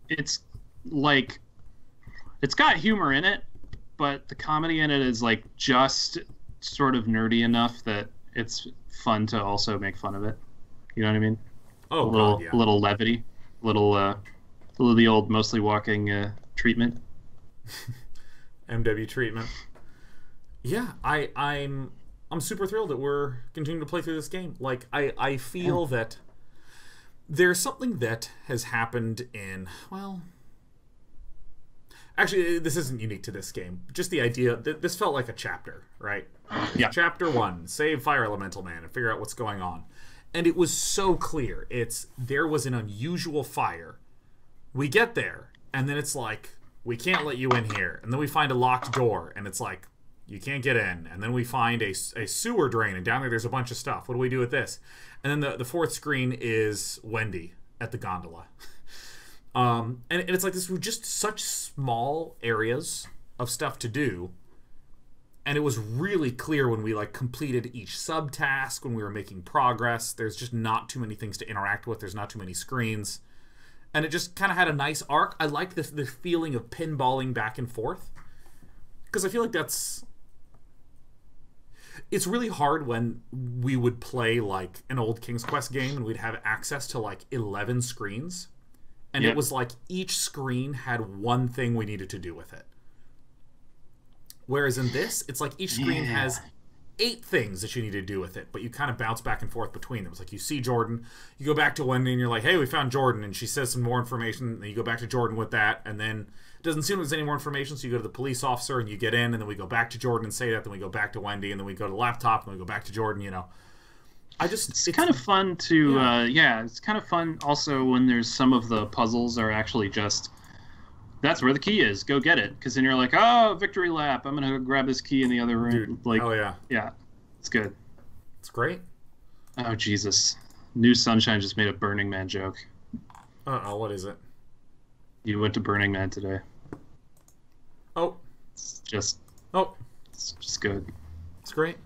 it's like it's got humor in it, but the comedy in it is like just sort of nerdy enough that it's fun to also make fun of it. You know what I mean? Oh, a little God, yeah. a little levity, little uh, a little the old mostly walking uh, treatment. MW treatment. Yeah, I I'm I'm super thrilled that we're continuing to play through this game. Like I I feel oh. that there's something that has happened in well Actually, uh, this isn't unique to this game. Just the idea that this felt like a chapter, right? Yeah. Chapter 1, save Fire Elemental Man and figure out what's going on. And it was so clear. It's there was an unusual fire. We get there and then it's like we can't let you in here. And then we find a locked door, and it's like, you can't get in. And then we find a, a sewer drain, and down there there's a bunch of stuff. What do we do with this? And then the, the fourth screen is Wendy at the gondola. Um, and, and it's like this were just such small areas of stuff to do. And it was really clear when we like completed each subtask, when we were making progress. There's just not too many things to interact with. There's not too many screens and it just kind of had a nice arc. I like this the feeling of pinballing back and forth because I feel like that's it's really hard when we would play like an old King's Quest game and we'd have access to like 11 screens and Yeah. it was like each screen had one thing we needed to do with it. Whereas in this, it's like each screen Yeah. has eight things that you need to do with it, but you kind of bounce back and forth between them. It's like you see Jordan, you go back to Wendy, and you're like, "Hey, we found Jordan," and she says some more information. And you go back to Jordan with that, and then doesn't seem there's any more information, so you go to the police officer and you get in, and then we go back to Jordan and say that. Then we go back to Wendy, and then we go to the laptop, and we go back to Jordan. You know, I just It's, kind of fun to Yeah. uh, yeah. It's kind of fun also when there's some of the puzzles are actually just that's where the key is. Go get it. Because then you're like, oh, victory lap. I'm gonna go grab this key in the other room. Dude, like, oh yeah, yeah, it's good. it's great. Oh Jesus, New Sunshine just made a Burning Man joke. Uh oh, what is it? You went to Burning Man today. Oh, It's just oh, it's just good. It's great.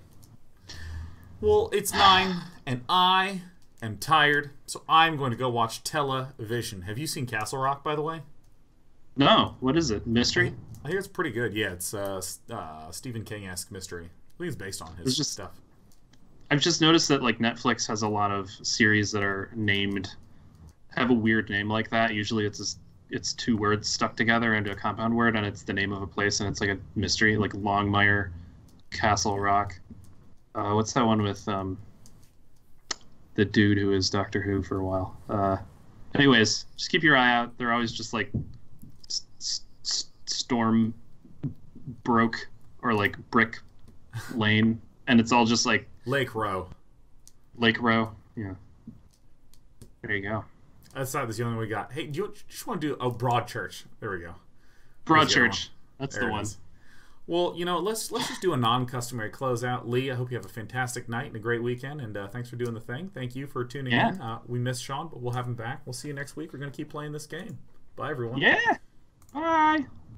Well, it's nine, and I am tired, so I'm going to go watch television. Have you seen Castle Rock, by the way? No, what is it? Mystery? I hear it's pretty good. Yeah, it's uh, uh, Stephen King-esque mystery. I think it's based on his just- stuff. I've just noticed that like Netflix has a lot of series that are named have a weird name like that. Usually it's just, it's two words stuck together into a compound word and it's the name of a place and it's like a mystery like Longmire Castle Rock. Uh, what's that one with um the dude who is Doctor Who for a while. Uh anyways, just keep your eye out. They're always just like s- s- storm broke or like brick lane and it's all just like Lake Row. Lake Row. Yeah. There you go. That's not the only one we got. Hey, do you just want to do oh Broadchurch? There we go. Broadchurch. There's the other one. That's There the one. Well, you know, let's let's just do a non-customary closeout. Leigh, I hope you have a fantastic night and a great weekend, and uh, thanks for doing the thing. Thank you for tuning Yeah. in. Uh, we miss Sean, but we'll have him back. We'll see you next week. We're going to keep playing this game. Bye, everyone. Yeah. Bye.